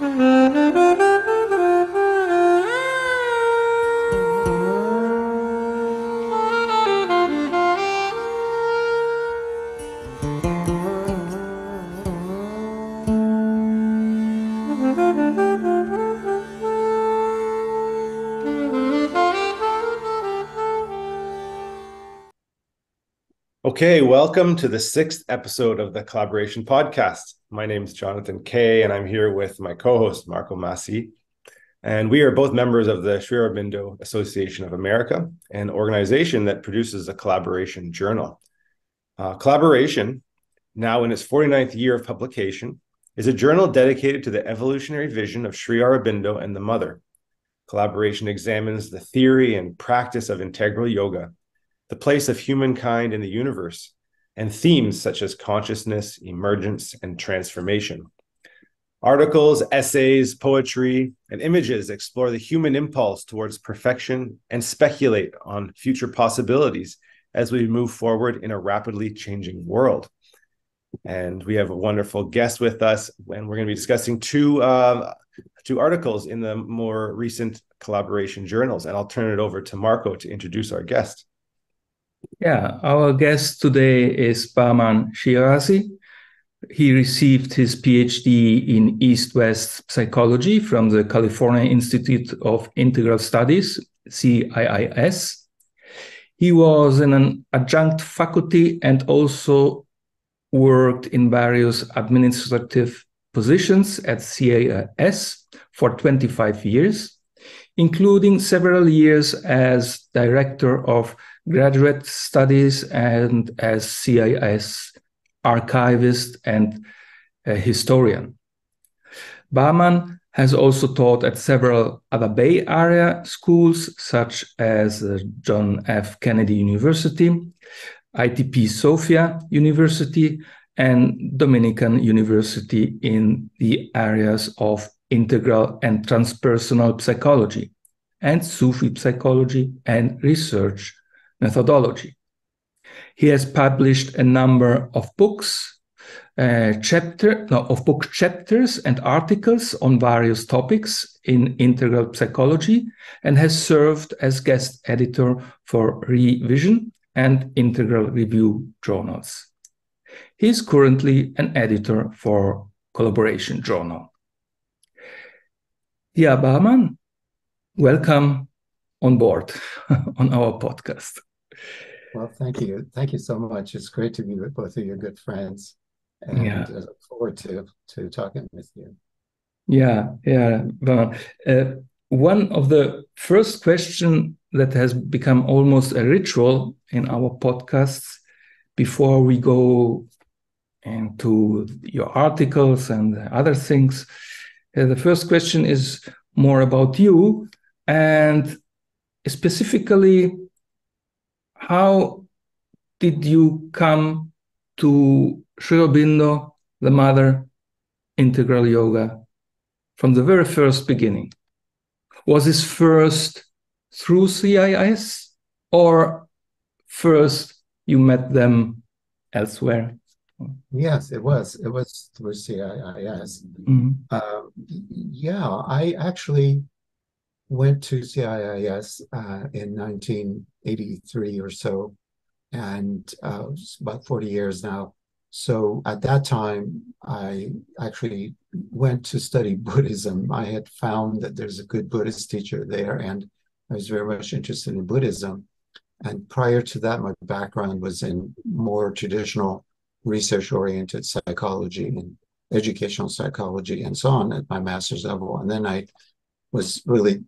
Mm-hmm. Okay, welcome to the sixth episode of the Collaboration Podcast. My name is Jonathan Kay, and I'm here with my co host, Marco Masi. And we are both members of the Sri Aurobindo Association of America, an organization that produces a collaboration journal. Uh, collaboration, now in its 49th year of publication, is a journal dedicated to the evolutionary vision of Sri Aurobindo and the Mother. Collaboration examines the theory and practice of integral yoga the place of humankind in the universe, and themes such as consciousness, emergence, and transformation. Articles, essays, poetry, and images explore the human impulse towards perfection and speculate on future possibilities as we move forward in a rapidly changing world. And we have a wonderful guest with us, and we're going to be discussing two uh, two articles in the more recent collaboration journals. And I'll turn it over to Marco to introduce our guest. Yeah, our guest today is Bahman Shirazi. He received his PhD in East West Psychology from the California Institute of Integral Studies, CIIS. He was in an adjunct faculty and also worked in various administrative positions at CIIS for 25 years, including several years as director of graduate studies and as CIIS archivist and historian. Bahman has also taught at several other Bay Area schools, such as uh, John F. Kennedy University, ITP Sofia University, and Dominican University in the areas of integral and transpersonal psychology, and Sufi psychology and research methodology. He has published a number of books, uh, chapter no, of book chapters and articles on various topics in integral psychology, and has served as guest editor for Revision and Integral Review journals. He is currently an editor for Collaboration Journal. Yeah, Bahman, welcome on board on our podcast. Well, thank you. Thank you so much. It's great to be with both of your good friends. And yeah. I look forward to, to talking with you. Yeah, yeah. Well, uh, one of the first question that has become almost a ritual in our podcasts before we go into your articles and other things. Uh, the first question is more about you and specifically how did you come to Sri Aurobindo, the mother, integral yoga from the very first beginning? Was this first through CIIS or first you met them elsewhere? Yes, it was. It was through CIIS. Mm-hmm. Uh, yeah, I actually went to CIIS uh, in 1983 or so, and uh, about 40 years now. So at that time, I actually went to study Buddhism. I had found that there's a good Buddhist teacher there, and I was very much interested in Buddhism. And prior to that, my background was in more traditional research oriented psychology and educational psychology and so on at my master's level. And then I was really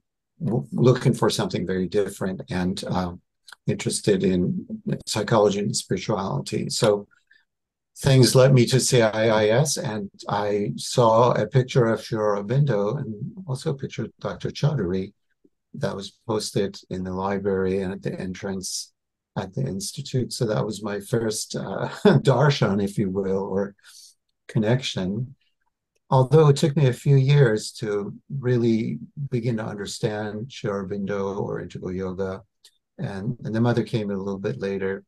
looking for something very different and um, interested in psychology and spirituality. So things led me to CIIS, and I saw a picture of Sri Aurobindo and also a picture of Dr. Chaudhuri that was posted in the library and at the entrance at the institute. So that was my first uh, darshan, if you will, or connection although it took me a few years to really begin to understand Sri or integral yoga, and, and the mother came a little bit later.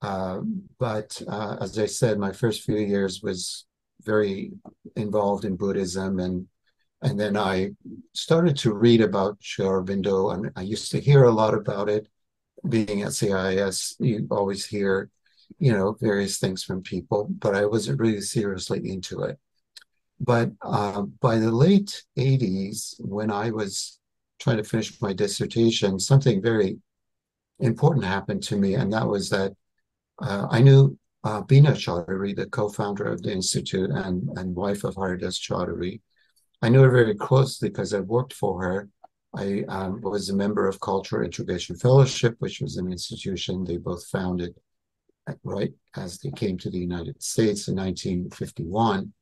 Uh, but uh, as I said, my first few years was very involved in Buddhism and And then I started to read about Sri and I used to hear a lot about it. Being at CIIS, you always hear, you know, various things from people, but I wasn't really seriously into it. But uh, by the late 80s, when I was trying to finish my dissertation, something very important happened to me, and that was that uh, I knew uh, Bina Chaudhuri, the co-founder of the institute and, and wife of Haridas Chaudhuri. I knew her very closely because I worked for her. I um, was a member of Cultural Integration Fellowship, which was an institution they both founded right as they came to the United States in 1951.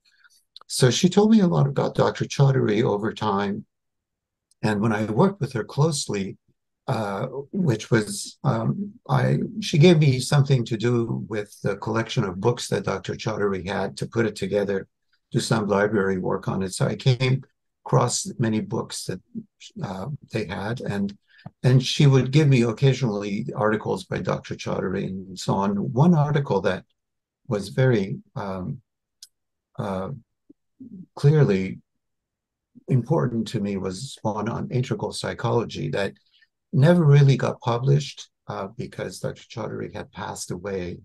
So she told me a lot about Dr. Chaudhuri over time. And when I worked with her closely, uh, which was um, I she gave me something to do with the collection of books that Dr. Chaudhuri had to put it together, do some library work on it. So I came across many books that uh, they had, and and she would give me occasionally articles by Dr. Chaudhuri and so on. One article that was very um, uh, clearly important to me was one on integral psychology that never really got published uh, because Dr. Chaudhuri had passed away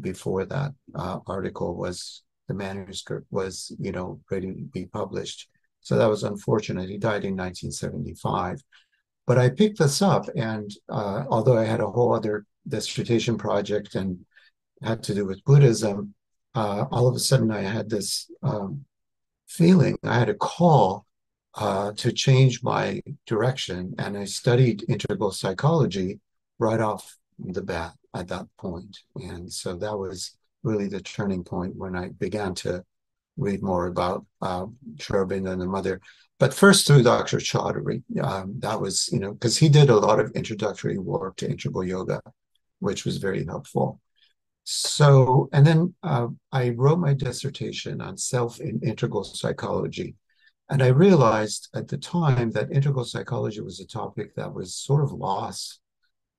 before that uh, article was the manuscript was you know ready to be published. So that was unfortunate. He died in 1975. But I picked this up, and uh, although I had a whole other dissertation project and had to do with Buddhism, uh, all of a sudden I had this um, feeling. I had a call uh, to change my direction. And I studied integral psychology right off the bat at that point. And so that was really the turning point when I began to read more about uh, and the mother. But first through Dr. Chaudhuri, um, that was, you know, because he did a lot of introductory work to integral yoga, which was very helpful. So, and then uh, I wrote my dissertation on self in integral psychology. And I realized at the time that integral psychology was a topic that was sort of lost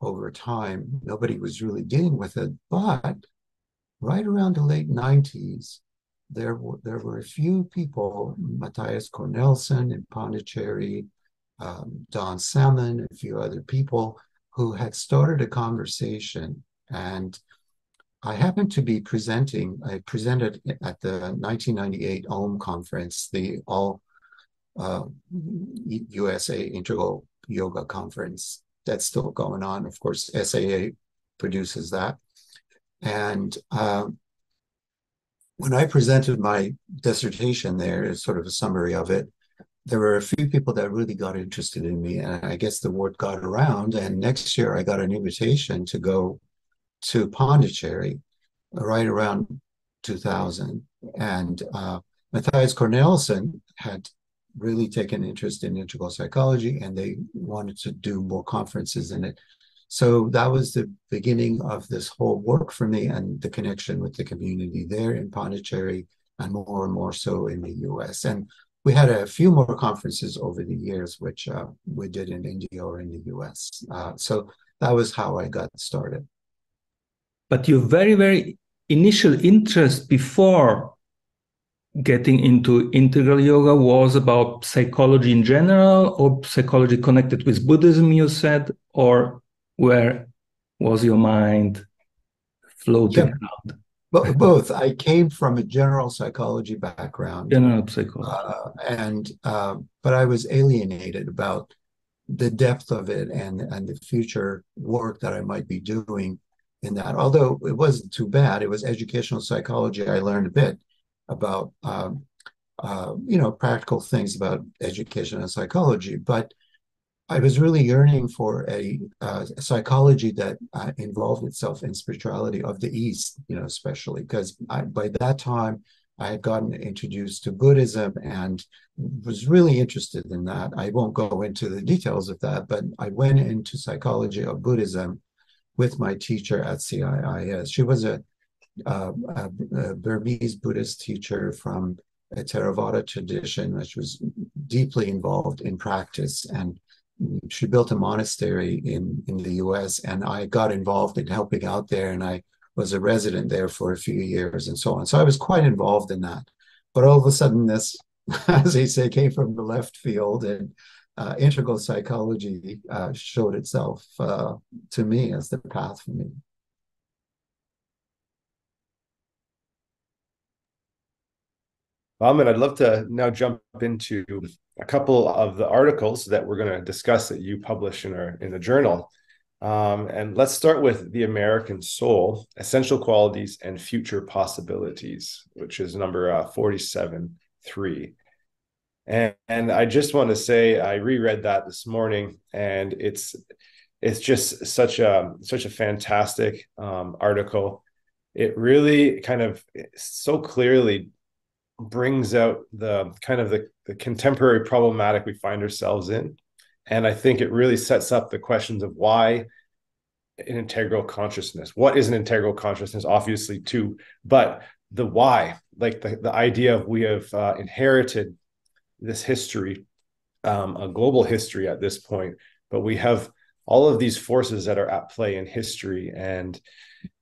over time. Nobody was really dealing with it. But right around the late 90s, there were, there were a few people, Matthijs Cornelissen in Pondicherry, um, Don Salmon, a few other people who had started a conversation. And I happened to be presenting, I presented at the 1998 AUM conference, the All uh, USA Integral Yoga Conference. That's still going on. Of course, SAA produces that. And um, when I presented my dissertation there, as sort of a summary of it, there were a few people that really got interested in me, and I guess the word got around. And next year, I got an invitation to go to Pondicherry, right around 2000. And uh, Matthijs Cornelissen had really taken interest in integral psychology and they wanted to do more conferences in it. So that was the beginning of this whole work for me and the connection with the community there in Pondicherry and more and more so in the US. And we had a few more conferences over the years, which uh, we did in India or in the US. Uh, so that was how I got started. But your very, very initial interest before getting into integral yoga was about psychology in general or psychology connected with Buddhism, you said, or where was your mind floating yeah. around? Both. I came from a general psychology background. General psychology. Uh, and, uh, but I was alienated about the depth of it and, and the future work that I might be doing in that. Although it wasn't too bad, it was educational psychology. I learned a bit about um, uh, you know practical things about education and psychology, but I was really yearning for a, uh, a psychology that uh, involved itself in spirituality of the East, you know, especially because by that time I had gotten introduced to Buddhism and was really interested in that. I won't go into the details of that, but I went into psychology of Buddhism with my teacher at CIIS. She was a a, a, Burmese Buddhist teacher from a Theravada tradition, which was deeply involved in practice. And she built a monastery in, in the US, and I got involved in helping out there, and I was a resident there for a few years and so on. So I was quite involved in that. But all of a sudden, this as they say, came from the left field, and uh, integral psychology uh, showed itself uh, to me as the path for me. Bahman, I'd love to now jump into a couple of the articles that we're going to discuss that you publish in our in the journal. Um, and let's start with the American Soul: Essential Qualities and Future Possibilities, which is number uh, forty-seven three. And, and I just want to say I reread that this morning, and it's it's just such a such a fantastic um, article. It really kind of so clearly brings out the kind of the, the contemporary problematic we find ourselves in and i think it really sets up the questions of why an integral consciousness what is an integral consciousness obviously too but the why like the, the idea of we have uh, inherited this history um, a global history at this point but we have all of these forces that are at play in history. And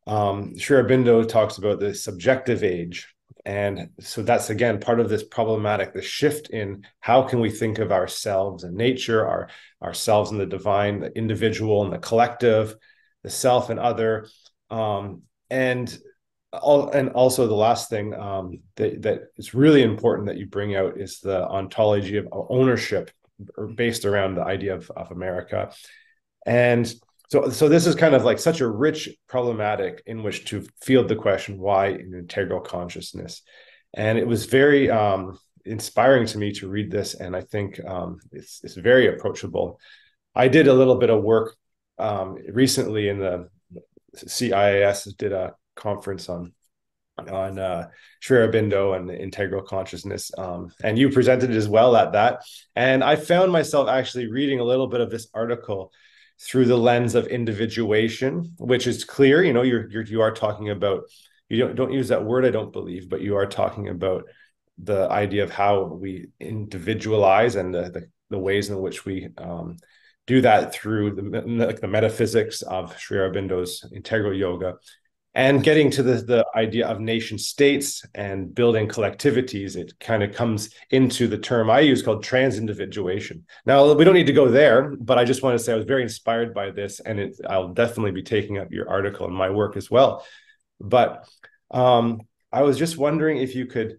um, Sri talks about the subjective age. And so that's again part of this problematic the shift in how can we think of ourselves and nature our ourselves and the divine the individual and the collective the self and other. Um, and all, and also the last thing um, that that is really important that you bring out is the ontology of ownership based around the idea of, of America. And so so this is kind of like such a rich problematic in which to field the question why an integral consciousness? And it was very um, inspiring to me to read this and i think um, it's, it's very approachable. I did a little bit of work um, recently in the ciis did a conference on on uh, Sri Aurobindo and integral consciousness. Um, and you presented as well at that. And I found myself actually reading a little bit of this article through the lens of individuation, which is clear. You know, you're, you're you are talking about you don't don't use that word, I don't believe, but you are talking about the idea of how we individualize and the the, the ways in which we um, do that through the, like the metaphysics of Sri Aurobindo's integral yoga and getting to the, the idea of nation states and building collectivities it kind of comes into the term i use called transindividuation. Now we don't need to go there but i just want to say i was very inspired by this and it, i'll definitely be taking up your article and my work as well. But um, i was just wondering if you could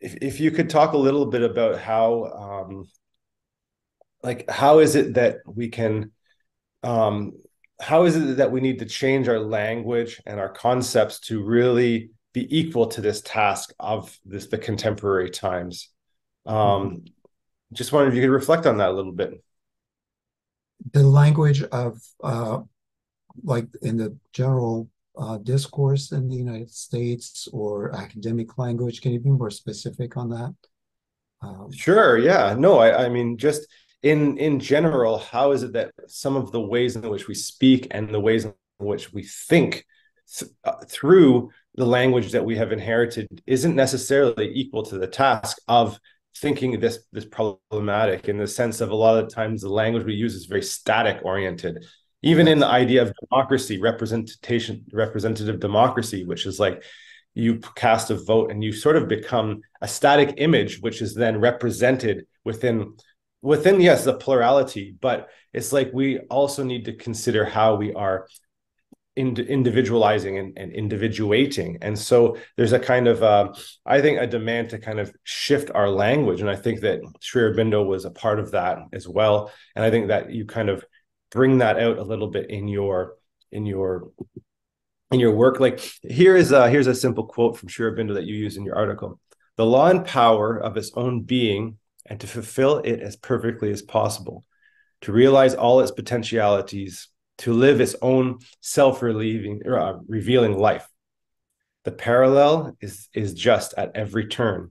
if, if you could talk a little bit about how um, like how is it that we can um, how is it that we need to change our language and our concepts to really be equal to this task of this the contemporary times? Um mm-hmm. just wondering if you could reflect on that a little bit. The language of uh like in the general uh, discourse in the united states or academic language can you be more specific on that? Um, sure yeah. No I, I mean just in in general how is it that some of the ways in which we speak and the ways in which we think th- uh, through the language that we have inherited isn't necessarily equal to the task of thinking this this problematic in the sense of a lot of times the language we use is very static oriented. Even in the idea of democracy representation representative democracy which is like you cast a vote and you sort of become a static image which is then represented within within yes the plurality but it's like we also need to consider how we are ind- individualizing and, and, individuating. And so there's a kind of uh, i think a demand to kind of shift our language and i think that Sri Aurobindo was a part of that as well. And i think that you kind of bring that out a little bit in your in your in your work. Like here is a here's a simple quote from Sri Aurobindo that you use in your article. The law and power of its own being and to fulfill it as perfectly as possible, to realize all its potentialities, to live its own self-relieving, uh, revealing life. The parallel is, is just at every turn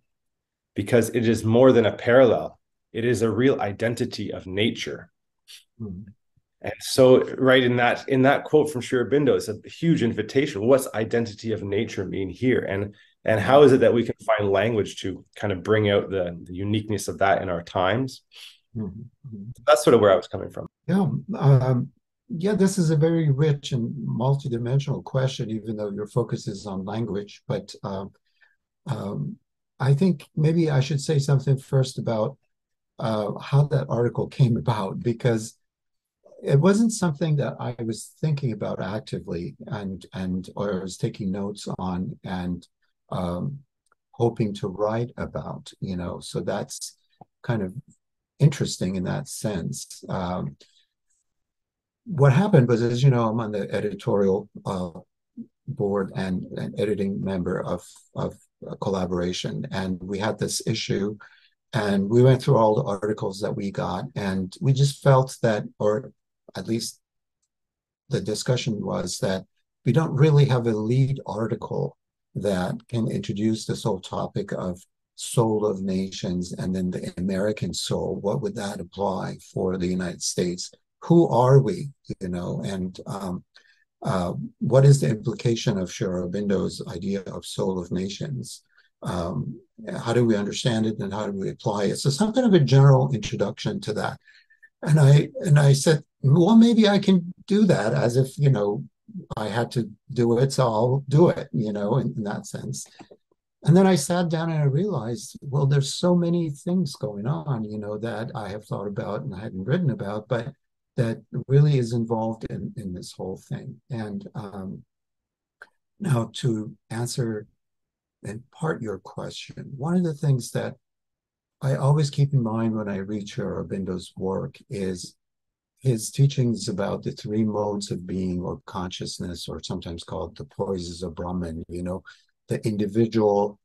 because it is more than a parallel. It is a real identity of nature. Mm-hmm. And so, right in that in that quote from Sri Aurobindo, it's a huge invitation. What's identity of nature mean here? And and how is it that we can find language to kind of bring out the, the uniqueness of that in our times? Mm-hmm. that's sort of where i was coming from. Yeah um, yeah this is a very rich and multidimensional question even though your focus is on language. But um, um, I think maybe I should say something first about uh, how that article came about because it wasn't something that I was thinking about actively and and or I was taking notes on. And um, hoping to write about. You know, so that's kind of interesting in that sense. Um, what happened was, as you know, I'm on the editorial uh, board and an editing member of of collaboration, and we had this issue, and we went through all the articles that we got, and we just felt that, or at least the discussion was that we don't really have a lead article that can introduce this whole topic of soul of nations and then the American soul. What would that apply for the United States? Who are we? You know, and um, uh, what is the implication of Sri Aurobindo's idea of soul of nations? Um, how do we understand it and how do we apply it? So some kind of a general introduction to that. And I and I said, well, maybe I can do that as if you know I had to do it, so I'll do it. You know, in, in that sense. And then I sat down and I realized, well, there's so many things going on, you know, that I have thought about and I hadn't written about, but that really is involved in, in this whole thing. And um, now to answer in part your question, one of the things that I always keep in mind when I read Sri Aurobindo's work is his teachings about the three modes of being or consciousness, or sometimes called the poises of Brahman, you know, the individual,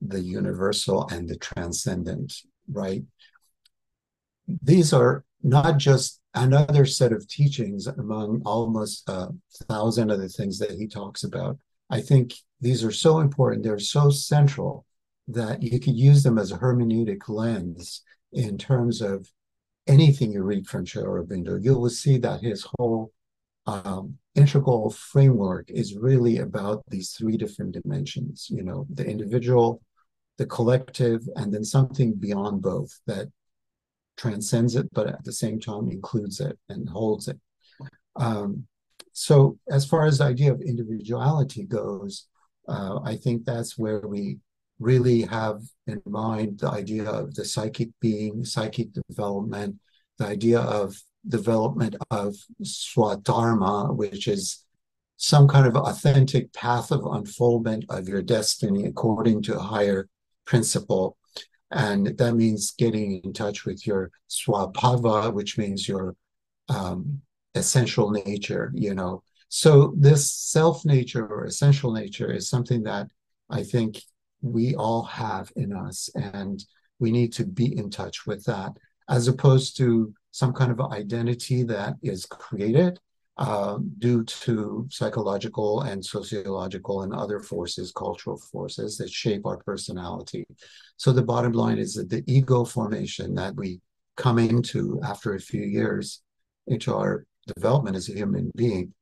the universal, and the transcendent, right? These are not just another set of teachings among almost a thousand other things that he talks about. I think these are so important, they're so central that you could use them as a hermeneutic lens in terms of anything you read from Sri Aurobindo. You will see that his whole um, integral framework is really about these three different dimensions, you know, the individual, the collective, and then something beyond both that transcends it, but at the same time includes it and holds it. Um, so as far as the idea of individuality goes, uh, I think that's where we really have in mind the idea of the psychic being, psychic development, the idea of development of swadharma, which is some kind of authentic path of unfoldment of your destiny according to a higher principle and that means getting in touch with your swabhava, which means your um, essential nature, you know. So this self nature or essential nature is something that I think we all have in us, and we need to be in touch with that, as opposed to some kind of identity that is created uh, due to psychological and sociological and other forces, cultural forces that shape our personality. So the bottom line is that the ego formation that we come into after a few years into our development as a human being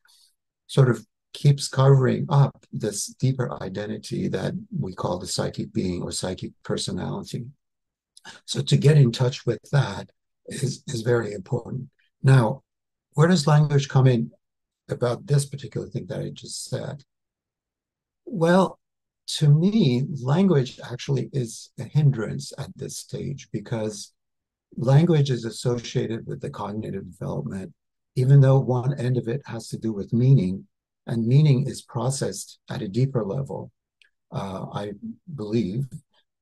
sort of keeps covering up this deeper identity that we call the psychic being or psychic personality. So to get in touch with that is, is very important. Now, where does language come in about this particular thing that I just said? Well, to me, language actually is a hindrance at this stage because language is associated with the cognitive development, even though one end of it has to do with meaning, and meaning is processed at a deeper level. Uh, I believe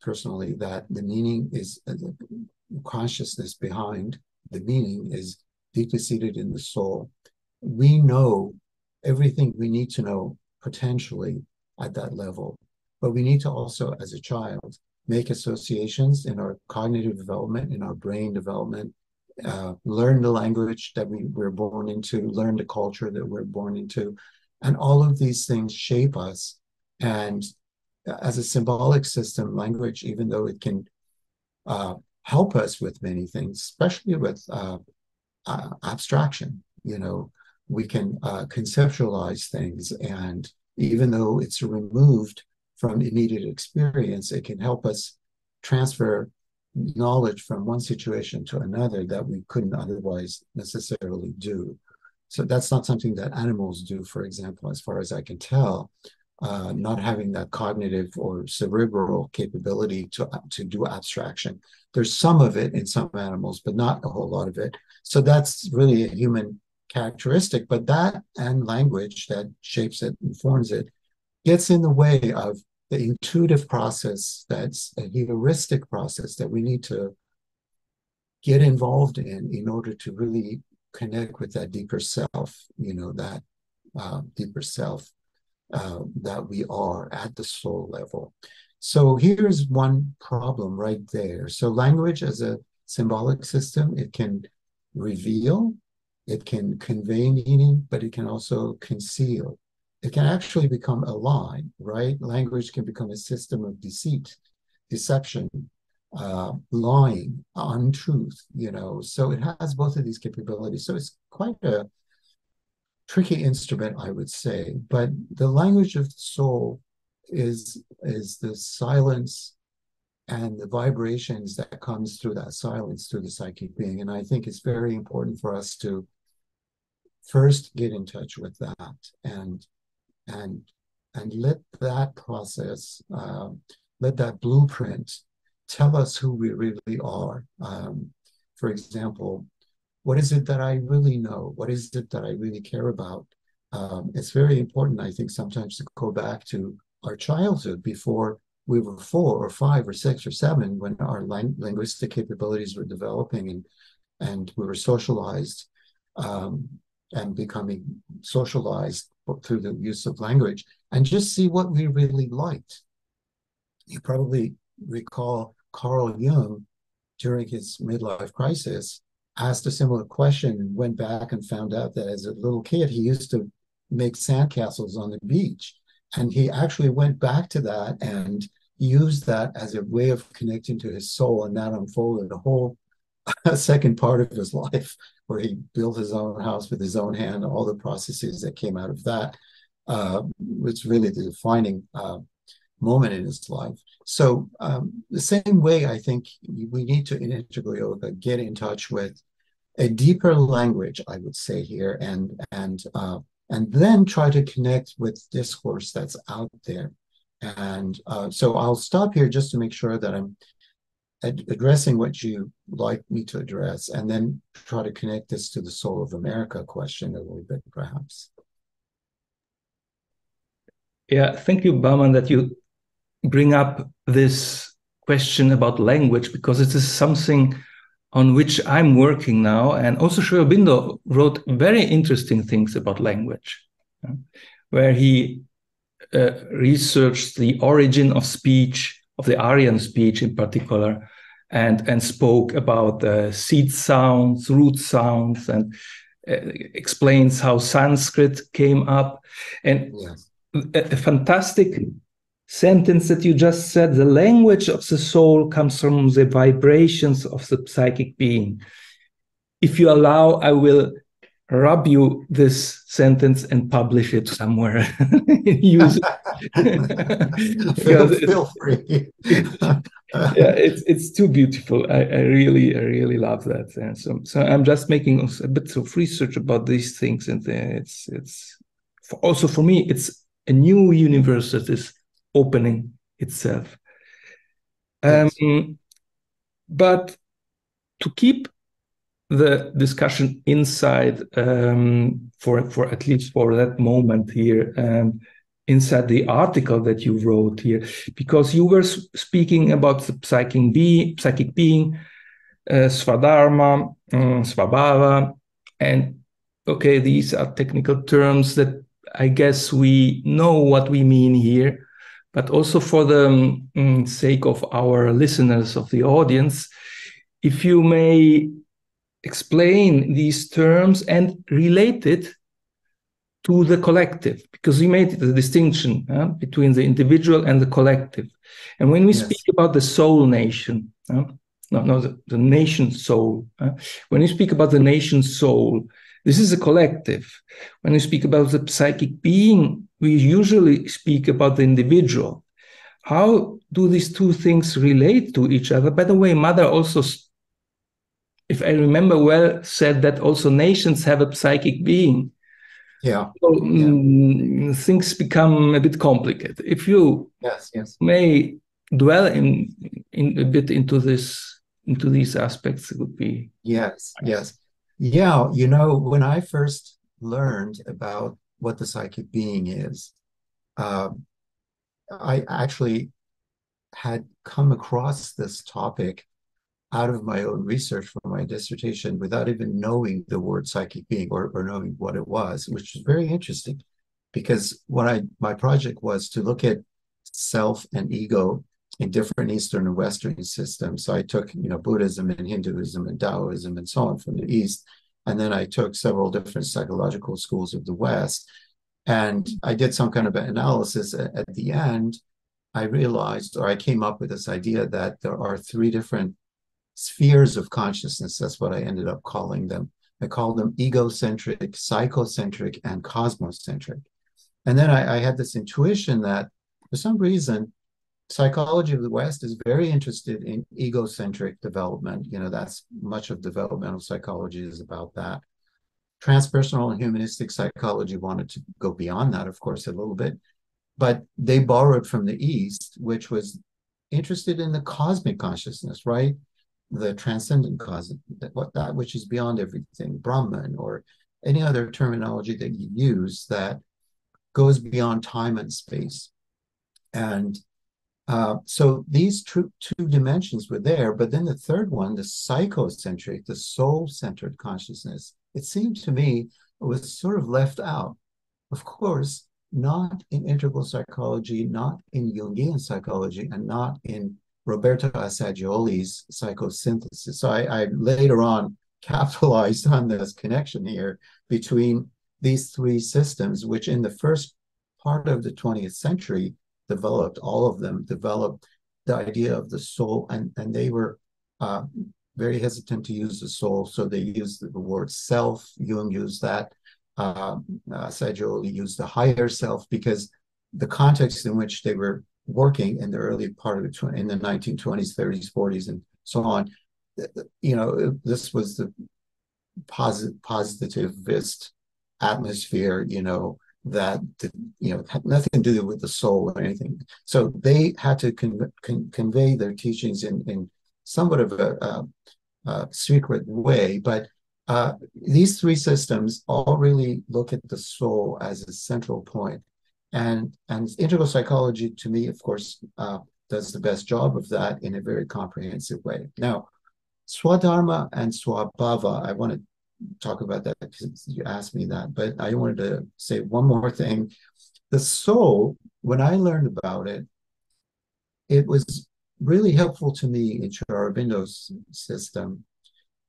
personally that the meaning is uh, the consciousness behind the meaning is deeply seated in the soul. We know everything we need to know potentially at that level, but we need to also, as a child, make associations in our cognitive development, in our brain development, uh, learn the language that we were born into, learn the culture that we're born into. And all of these things shape us. And as a symbolic system, language, even though it can uh, help us with many things, especially with uh, uh, abstraction. You know, we can uh, conceptualize things, and even though it's removed from immediate experience, it can help us transfer knowledge from one situation to another that we couldn't otherwise necessarily do. So that's not something that animals do, for example, as far as I can tell. uh, not having that cognitive or cerebral capability to to do abstraction. There's some of it in some animals, but not a whole lot of it. So that's really a human characteristic. But that and language that shapes it and forms it gets in the way of the intuitive process that's a heuristic process that we need to get involved in in order to really connect with that deeper self you know that uh, deeper self uh, that we are at the soul level. So here's one problem right there. So language as a symbolic system it can reveal it can convey meaning but it can also conceal. It can actually become a lie, right? Language can become a system of deceit, deception, uh, lying, untruth, you know. So it has both of these capabilities. So it's quite a tricky instrument, I would say. But the language of the soul is is the silence and the vibrations that comes through that silence through the psychic being. And I think it's very important for us to first get in touch with that and and and let that process, um, let that blueprint tell us who we really are. Um, for example, what is it that I really know? What is it that I really care about? Um, it's very important, I think, sometimes to go back to our childhood before we were four or five or six or seven when our lang- linguistic capabilities were developing and and we were socialized um, and becoming socialized through the use of language and just see what we really liked. You probably recall Carl Jung during his midlife crisis asked a similar question and went back and found out that as a little kid he used to make sandcastles on the beach. And he actually went back to that and used that as a way of connecting to his soul and that unfolded a whole second part of his life where he built his own house with his own hand, all the processes that came out of that, uh, was really the defining uh, moment in his life. So um, the same way, I think we need to in integral yoga get in touch with a deeper language, I would say here, and and uh, and then try to connect with discourse that's out there. And uh, so I'll stop here just to make sure that I'm ad- addressing what you like me to address, and then try to connect this to the soul of America question a little bit, perhaps. Yeah, thank you, Bahman, that you bring up this question about language because it is something on which I'm working now. And also Sri Aurobindo wrote very interesting things about language, where he uh, researched the origin of speech, of the Aryan speech in particular, and and spoke about the seed sounds, root sounds, and uh, explains how Sanskrit came up. And yes. a, a fantastic sentence that you just said: the language of the soul comes from the vibrations of the psychic being. If you allow, I will rub you this sentence and publish it somewhere. Use it. Feel, feel free. Yeah it's it's too beautiful. I, I really i really love that. And so so i'm just making a bit of research about these things and uh, it's it's also for me it's a new universe that is opening itself um yes. but to keep the discussion inside um, for for at least for that moment here um, inside the article that you wrote here because you were speaking about the psychic being psychic being uh, svadharma um, svabhava and okay these are technical terms that i guess we know what we mean here but also for the um, sake of our listeners of the audience if you may explain these terms and relate it to the collective because we made the distinction uh, between the individual and the collective and when we yes. speak about the soul nation uh, no no the, the nation soul uh, when we speak about the nation soul this is a collective when we speak about the psychic being we usually speak about the individual how do these two things relate to each other by the way mother also if I remember well, said that also nations have a psychic being. Yeah. So, yeah. Mm, things become a bit complicated. If you yes, yes. may dwell in in a bit into this into these aspects, it would be yes, nice. yes, yeah. You know, when I first learned about what the psychic being is, uh, I actually had come across this topic out of my own research for my dissertation without even knowing the word psychic being or, or knowing what it was, which is very interesting because what I my project was to look at self and ego in different Eastern and Western systems. So I took, you know, Buddhism and Hinduism and Taoism and so on from the East. And then I took several different psychological schools of the West. And I did some kind of analysis at, the end. I realized, or I came up with this idea that there are three different spheres of consciousness. That's what I ended up calling them. I called them egocentric, psychocentric, and cosmocentric. And then I, I had this intuition that for some reason, psychology of the West is very interested in egocentric development. You know, that's much of developmental psychology is about that. Transpersonal and humanistic psychology wanted to go beyond that, of course, a little bit, but they borrowed from the East, which was interested in the cosmic consciousness, right? the transcendent cause, what that which is beyond everything, Brahman, or any other terminology that you use that goes beyond time and space. And uh, so these two, two dimensions were there, but then the third one, the psychocentric, the soul-centered consciousness, it seemed to me was sort of left out. Of course, not in integral psychology, not in Jungian psychology, and not in Roberto Assagioli's psychosynthesis. So I, I later on capitalized on this connection here between these three systems, which in the first part of the 20th century developed, all of them developed the idea of the soul, and, and they were uh, very hesitant to use the soul, so they used the word self. Jung used that. Uh, uh, Assagioli used the higher self because the context in which they were working in the early part of the in the 1920s, 30s, 40s, and so on. You know, this was the posit- positivist atmosphere. You know that you know had nothing to do with the soul or anything. So they had to con- con- convey their teachings in in somewhat of a, secret way, but. Uh, these three systems all really look at the soul as a central point and, and integral psychology, to me, of course, uh, does the best job of that in a very comprehensive way. Now, Swadharma and Swabhava, I want to talk about that because you asked me that, but I wanted to say one more thing. The soul, when I learned about it, it was really helpful to me in Sri Aurobindo's system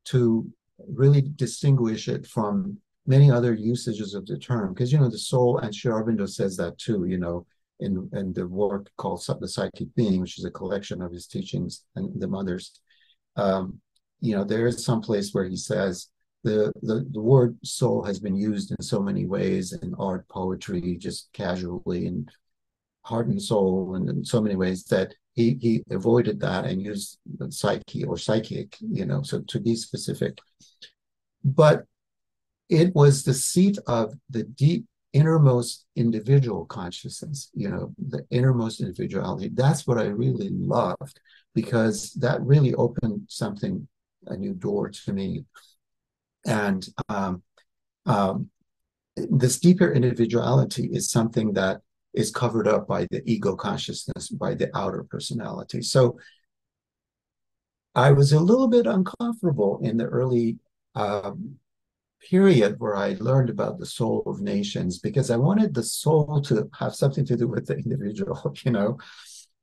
to really distinguish it from many other usages of the term because you know the soul and Sri says that too you know in in the work called the psychic being which is a collection of his teachings and the mothers um, you know there is some place where he says the, the the word soul has been used in so many ways in art poetry just casually and heart and soul and in so many ways that he he avoided that and used psyche or psychic you know so to be specific but it was the seat of the deep innermost individual consciousness, you know, the innermost individuality. That's what I really loved because that really opened something, a new door to me. And um, um, this deeper individuality is something that is covered up by the ego consciousness, by the outer personality. So I was a little bit uncomfortable in the early um, period where I learned about the soul of nations because I wanted the soul to have something to do with the individual, you know.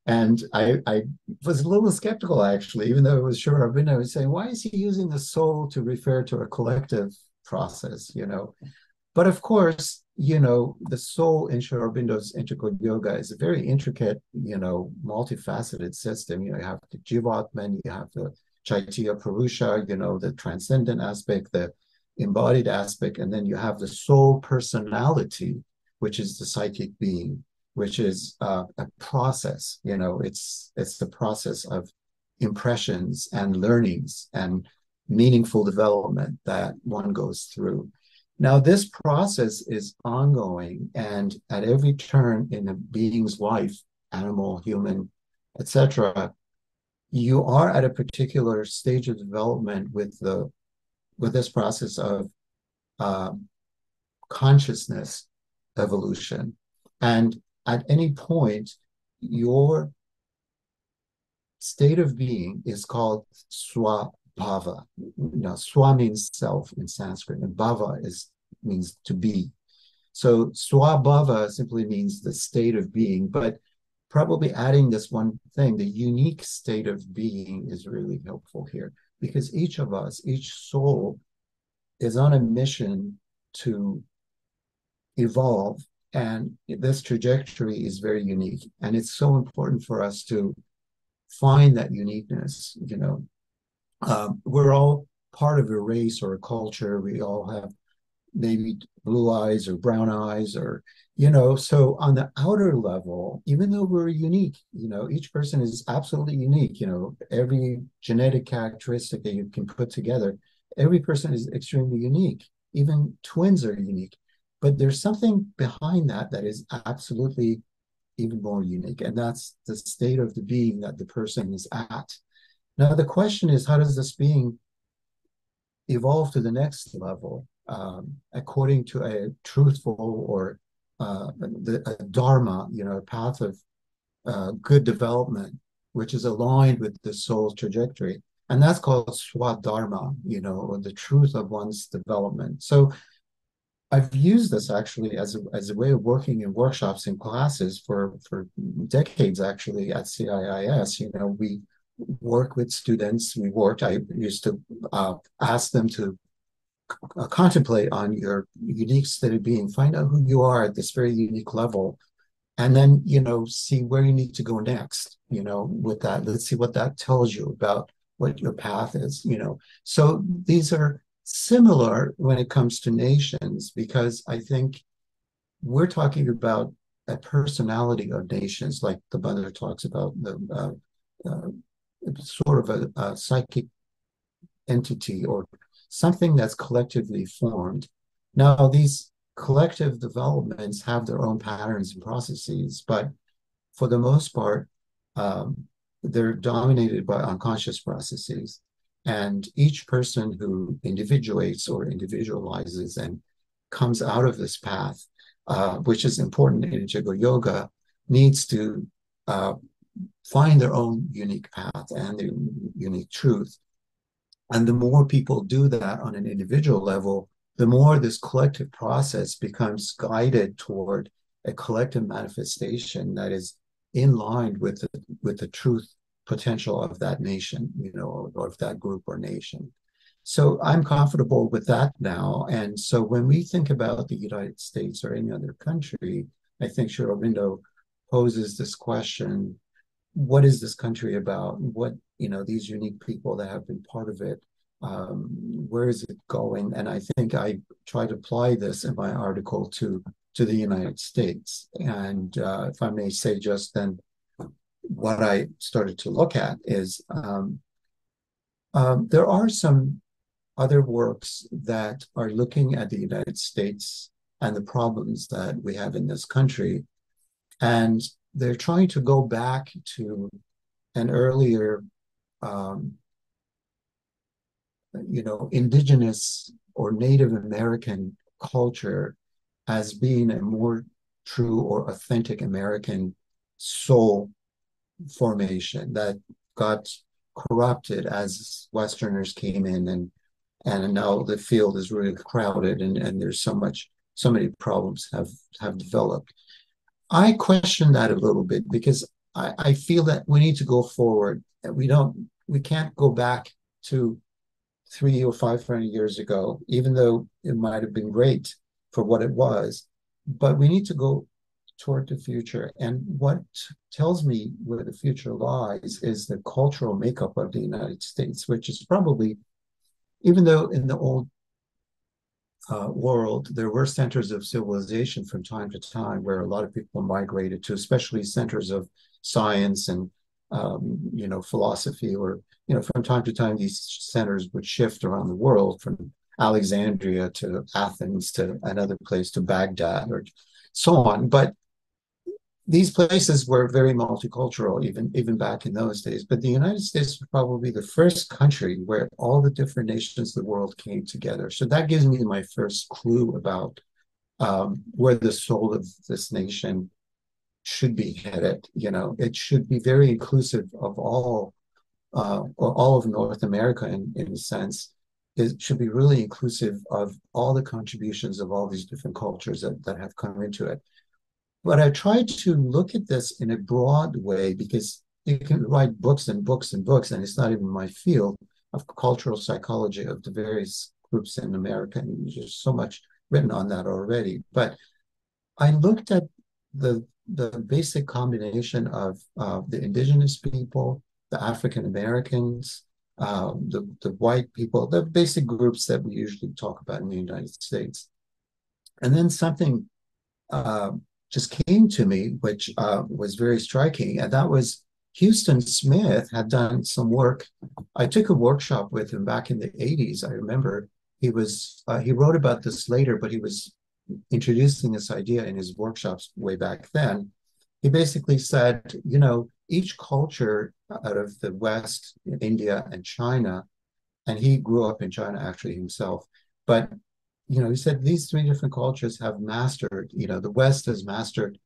And I, I was a little skeptical actually, even though it was sure I've I was saying, why is he using the soul to refer to a collective process, you know? But of course, you know, the soul in Sri Aurobindo's integral yoga is a very intricate, you know, multifaceted system. You know, you have the Jivatman, you have the Chaitya Purusha, you know, the transcendent aspect, the embodied aspect, and then you have the soul personality, which is the psychic being, which is uh, a process. You know, it's it's the process of impressions and learnings and meaningful development that one goes through. Now, this process is ongoing, and at every turn in a being's life, animal, human, etc., you are at a particular stage of development with the with this process of uh, consciousness evolution, and at any point, your state of being is called swabhava. Now, swa means self in Sanskrit, and bhava is means to be. So swabhava simply means the state of being, but probably adding this one thing, the unique state of being is really helpful here because each of us, each soul is on a mission to evolve and this trajectory is very unique. And it's so important for us to find that uniqueness you know. Um, we're all part of a race or a culture. We all have maybe blue eyes or brown eyes or you know. So on the outer level even though we're unique you know each person is absolutely unique you know. Every genetic characteristic that you can put together every person is extremely unique. Even twins are unique but there's something behind that that is absolutely even more unique. And that's the state of the being that the person is at. Now, the question is how does this being evolve to the next level um, according to a truthful or uh, the, a dharma, you know, a path of uh, good development, which is aligned with the soul's trajectory. And that's called swadharma, you know, or the truth of one's development. So I've used this actually as a, as a way of working in workshops and classes for, for decades actually at CIIS. You know, we work with students. We worked, I used to uh, ask them to uh, contemplate on your unique state of being, find out who you are at this very unique level, and then, you know, see where you need to go next, you know, with that. Let's see what that tells you about what your path is, you know. So these are similar when it comes to nations because I think we're talking about a personality of nations, like the Buddha talks about the uh, uh, sort of a, a, psychic entity or something that's collectively formed. Now, these collective developments have their own patterns and processes, but for the most part, um, they're dominated by unconscious processes. And each person who individuates or individualizes and comes out of this path, uh, which is important in Integral Yoga, needs to uh, find their own unique path and their unique truth. And the more people do that on an individual level, the more this collective process becomes guided toward a collective manifestation that is in line with the, with the truth potential of that nation, you know, or, of that group or nation. So I'm comfortable with that now. And so when we think about the United States or any other country, I think Sri Aurobindo poses this question what is this country about? What, you know, these unique people that have been part of it, um, where is it going? And I think I try to apply this in my article to to the United States. And uh, if I may say just then, what I started to look at is um, um, there are some other works that are looking at the United States and the problems that we have in this country. And they're trying to go back to an earlier, um, you know, indigenous or Native American culture as being a more true or authentic American soul formation that got corrupted as Westerners came in and and now the field is really crowded and, and there's so much so many problems have have developed. I question that a little bit because I, I feel that we need to go forward. We don't we can't go back to three or five hundred years ago, even though it might have been great for what it was. But we need to go toward the future. And what tells me where the future lies is the cultural makeup of the United States, which is probably, even though in the old uh, world, there were centers of civilization from time to time where a lot of people migrated to, especially centers of science and um, you know philosophy, or you know from time to time these centers would shift around the world from Alexandria to Athens to another place to Baghdad or so on. But these places were very multicultural, even even back in those days. But the United States was probably the first country where all the different nations of the world came together. So that gives me my first clue about um, where the soul of this nation should be headed. You know, it should be very inclusive of all, uh, all of North America in, in a sense. It should be really inclusive of all the contributions of all these different cultures that, that have come into it. But I try to look at this in a broad way because you can write books and books and books, and it's not even my field of cultural psychology of the various groups in America. And there's so much written on that already. But I looked at the the basic combination of uh, the indigenous people, the African Americans, uh, the the white people, the basic groups that we usually talk about in the United States, and then something uh, just came to me, which uh, was very striking, and that was Huston Smith had done some work. I took a workshop with him back in the 80s. I remember he was uh, he wrote about this later, but he was introducing this idea in his workshops way back then. He basically said, you know, each culture out of the West, India and China, and he grew up in China actually himself, but you know, he said these three different cultures have mastered, you know, the West has mastered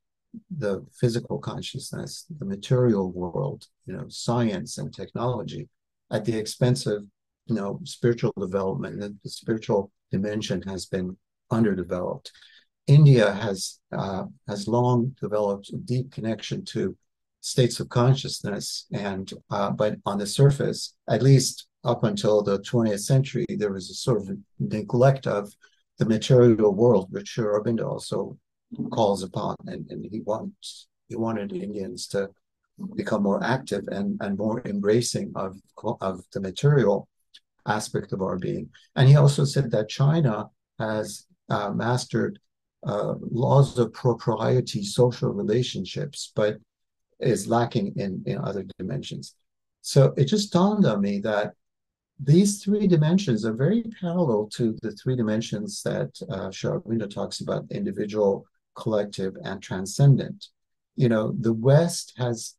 the physical consciousness, the material world, you know, science and technology at the expense of, you know, spiritual development. The, the spiritual dimension has been underdeveloped. India has uh, has long developed a deep connection to states of consciousness, and uh, but on the surface, at least up until the 20th century, there was a sort of neglect of the material world, which Aurobindo also calls upon, and, and he wants he wanted Indians to become more active and, and more embracing of, of the material aspect of our being. And he also said that China has uh, mastered uh, laws of propriety, social relationships, but is lacking in, in other dimensions. So it just dawned on me that these three dimensions are very parallel to the three dimensions that uh, Sri talks about individual, collective, and transcendent. You know, the West has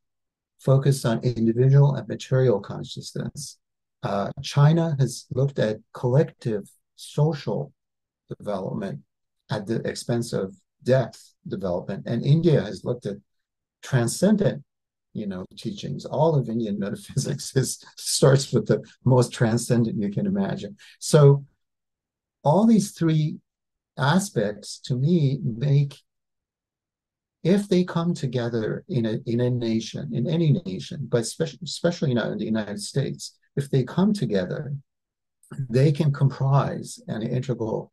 focused on individual and material consciousness. Uh, China has looked at collective social development at the expense of depth development, and India has looked at transcendent you know teachings. All of indian metaphysics is starts with the most transcendent you can imagine. So all these three aspects to me make if they come together in a in a nation in any nation but especially especially now in the united states if they come together they can comprise an integral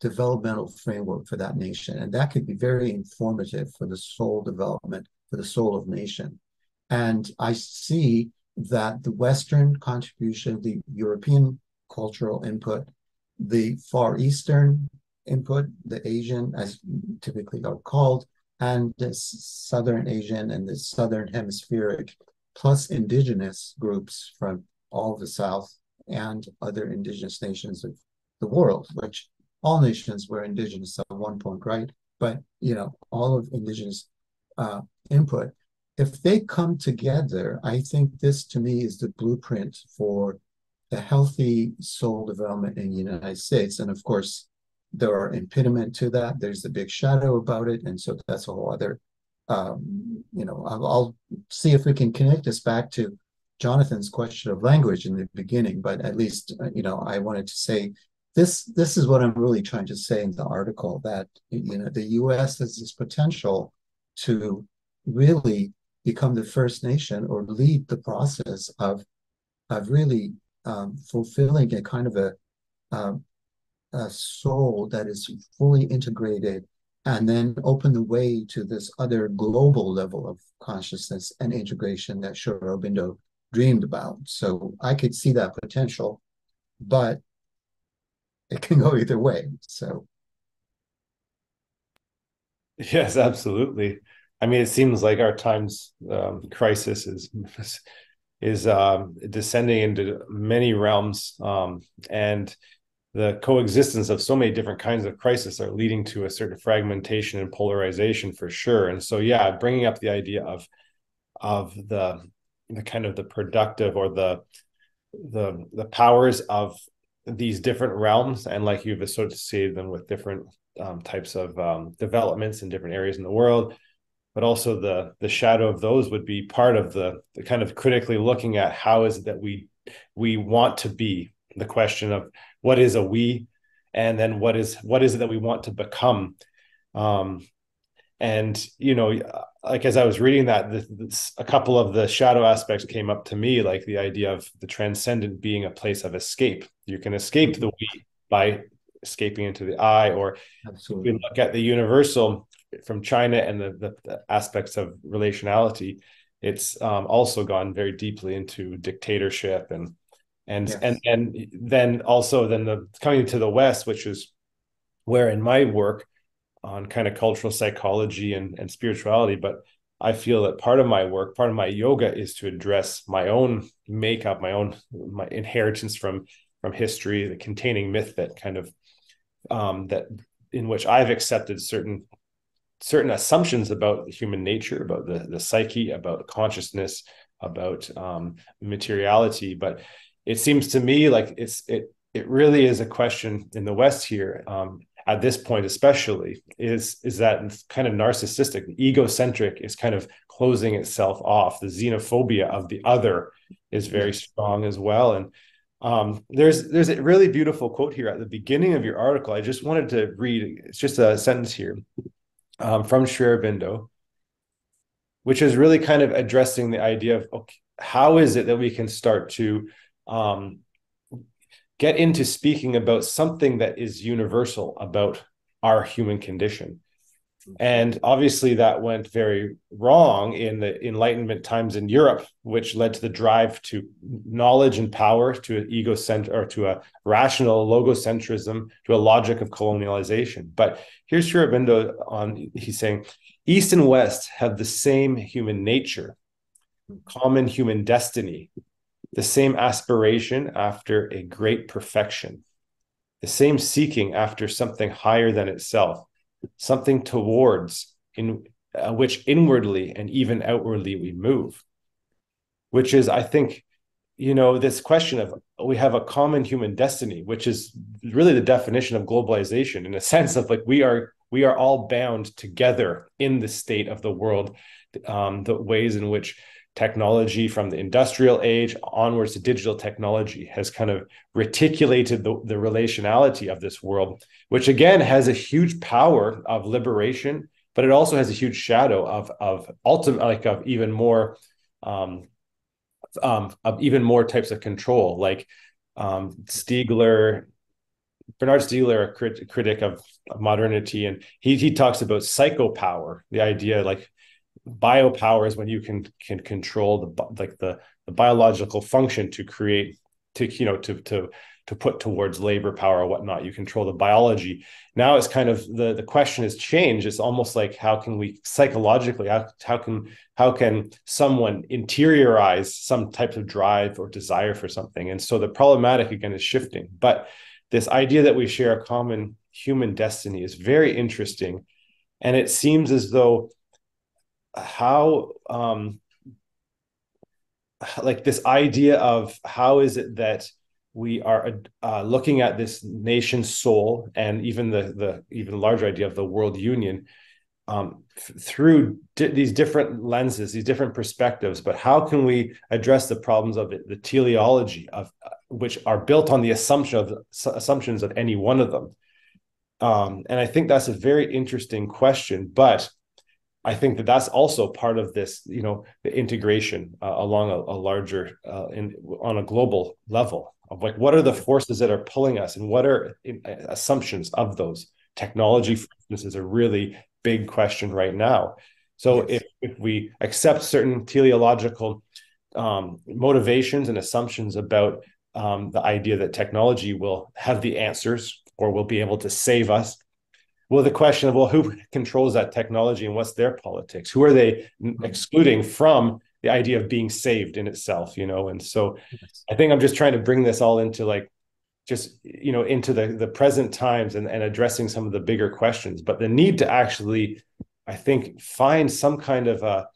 developmental framework for that nation. And that could be very informative for the soul development for the soul of nation. And I see that the Western contribution, the European cultural input, the Far Eastern input, the Asian, as typically are called, and the Southern Asian and the Southern Hemispheric, plus indigenous groups from all the South and other indigenous nations of the world, which all nations were indigenous at one point, right? But you know, all of indigenous uh, input. If they come together, I think this to me is the blueprint for the healthy soul development in the United States. And of course, there are impediment to that. There's the big shadow about it, and so that's a whole other. Um, you know, I'll, I'll see if we can connect this back to Jonathan's question of language in the beginning. But at least, uh, you know, I wanted to say this. This is what I'm really trying to say in the article that you know the U.S. has this potential to really become the first nation or lead the process of of really um, fulfilling a kind of a, um, a soul that is fully integrated and then open the way to this other global level of consciousness and integration that Sri Aurobindo dreamed about. So I could see that potential, but it can go either way. So yes, absolutely. I mean, it seems like our time's um, crisis is is um, descending into many realms, um, and the coexistence of so many different kinds of crisis are leading to a certain fragmentation and polarization for sure. And so, yeah, bringing up the idea of of the the kind of the productive or the the the powers of these different realms and like you've associated them with different um, types of um, developments in different areas in the world. But also the the shadow of those would be part of the, the kind of critically looking at how is it that we we want to be? The question of what is a we? And then what is what is it that we want to become? Um and you know like as i was reading that this, this, a couple of the shadow aspects came up to me like the idea of the transcendent being a place of escape. You can escape the we by escaping into the I or Absolutely. we look at the universal from china and the, the, the aspects of relationality it's um, also gone very deeply into dictatorship and and yes. and and then also then the coming to the west which is where in my work on kind of cultural psychology and, and spirituality but i feel that part of my work part of my yoga is to address my own makeup my own my inheritance from from history the containing myth that kind of um that in which i've accepted certain certain assumptions about human nature about the the psyche about consciousness about um materiality. But it seems to me like it's it it really is a question in the West here um, at this point, especially is is that kind of narcissistic, egocentric is kind of closing itself off. The xenophobia of the other is very strong as well, and um, there's there's a really beautiful quote here at the beginning of your article. I just wanted to read. It's just a sentence here um, from Sri Aurobindo, which is really kind of addressing the idea of okay, how is it that we can start to um, get into speaking about something that is universal about our human condition. And obviously, that went very wrong in the Enlightenment times in Europe, which led to the drive to knowledge and power, to an ego center or to a rational logocentrism, to a logic of colonialization. But here's Aurobindo on he's saying, East and West have the same human nature, common human destiny, the same aspiration after a great perfection, the same seeking after something higher than itself, something towards in uh, which inwardly and even outwardly we move. Which is, I think, you know, this question of we have a common human destiny, which is really the definition of globalization in a sense of like we are we are all bound together in the state of the world, um, the ways in which technology from the industrial age onwards to digital technology has kind of reticulated the, the relationality of this world, which again has a huge power of liberation, but it also has a huge shadow of of ultimate like of even more um, um, of even more types of control, like um, Stiegler, Bernard Stiegler, a crit- critic of, of modernity, and he he talks about psychopower, the idea like biopower is when you can can control the like the, the biological function to create to you know to to to put towards labor power or whatnot. You control the biology. Now it's kind of the the question has changed. It's almost like how can we psychologically how, how can how can someone interiorize some type of drive or desire for something? And so the problematic again is shifting. But this idea that we share a common human destiny is very interesting. And it seems as though how um like this idea of how is it that we are uh, looking at this nation's soul and even the the even larger idea of the world union um, f- through di- these different lenses, these different perspectives. But how can we address the problems of it, the teleology of uh, which are built on the assumption of assumptions of any one of them? Um, and I think that's a very interesting question. But I think that that's also part of this, you know, the integration uh, along a, a larger, uh, in on a global level of like what are the forces that are pulling us, and what are in, uh, assumptions of those. Technology, for instance, is a really big question right now. So yes. if if we accept certain teleological um, motivations and assumptions about um, the idea that technology will have the answers or will be able to save us well the question of well who controls that technology and what's their politics? Who are they excluding from the idea of being saved in itself you know? And so i think i'm just trying to bring this all into like just you know into the the present times and, and addressing some of the bigger questions. But the need to actually i think find some kind of a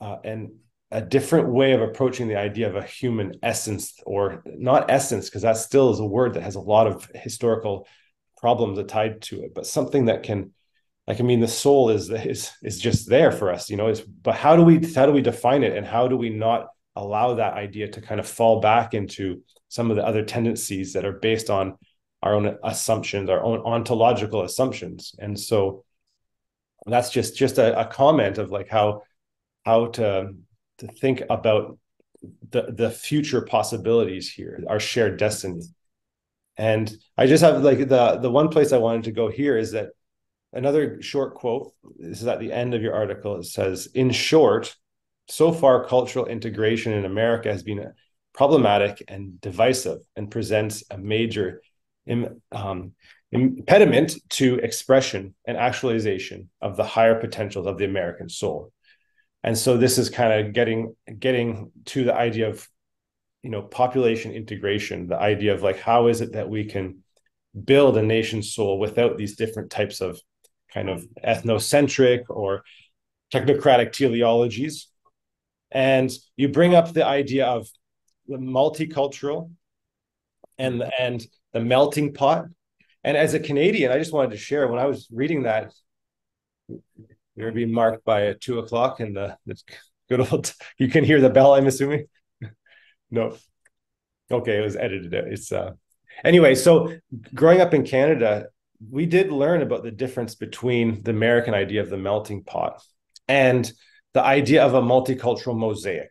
uh, and a different way of approaching the idea of a human essence or not essence because that still is a word that has a lot of historical problems tied to it but something that can like i mean the soul is is is just there for us you know is but how do we how do we define it and how do we not allow that idea to kind of fall back into some of the other tendencies that are based on our own assumptions our own ontological assumptions and so that's just just a, a comment of like how how to to think about the the future possibilities here, our shared destiny. And I just have like the the one place I wanted to go here is that another short quote. This is at the end of your article. It says, "In short, so far cultural integration in America has been problematic and divisive, and presents a major um, impediment to expression and actualization of the higher potentials of the American soul." and so this is kind of getting getting to the idea of you know population integration the idea of like how is it that we can build a nation soul without these different types of kind of ethnocentric or technocratic teleologies and you bring up the idea of the multicultural and and the melting pot and as a canadian i just wanted to share when i was reading that you're being marked by a two o'clock and the, the good old. You can hear the bell. I'm assuming. No. Okay, it was edited. It's uh. Anyway, so growing up in Canada, we did learn about the difference between the American idea of the melting pot and the idea of a multicultural mosaic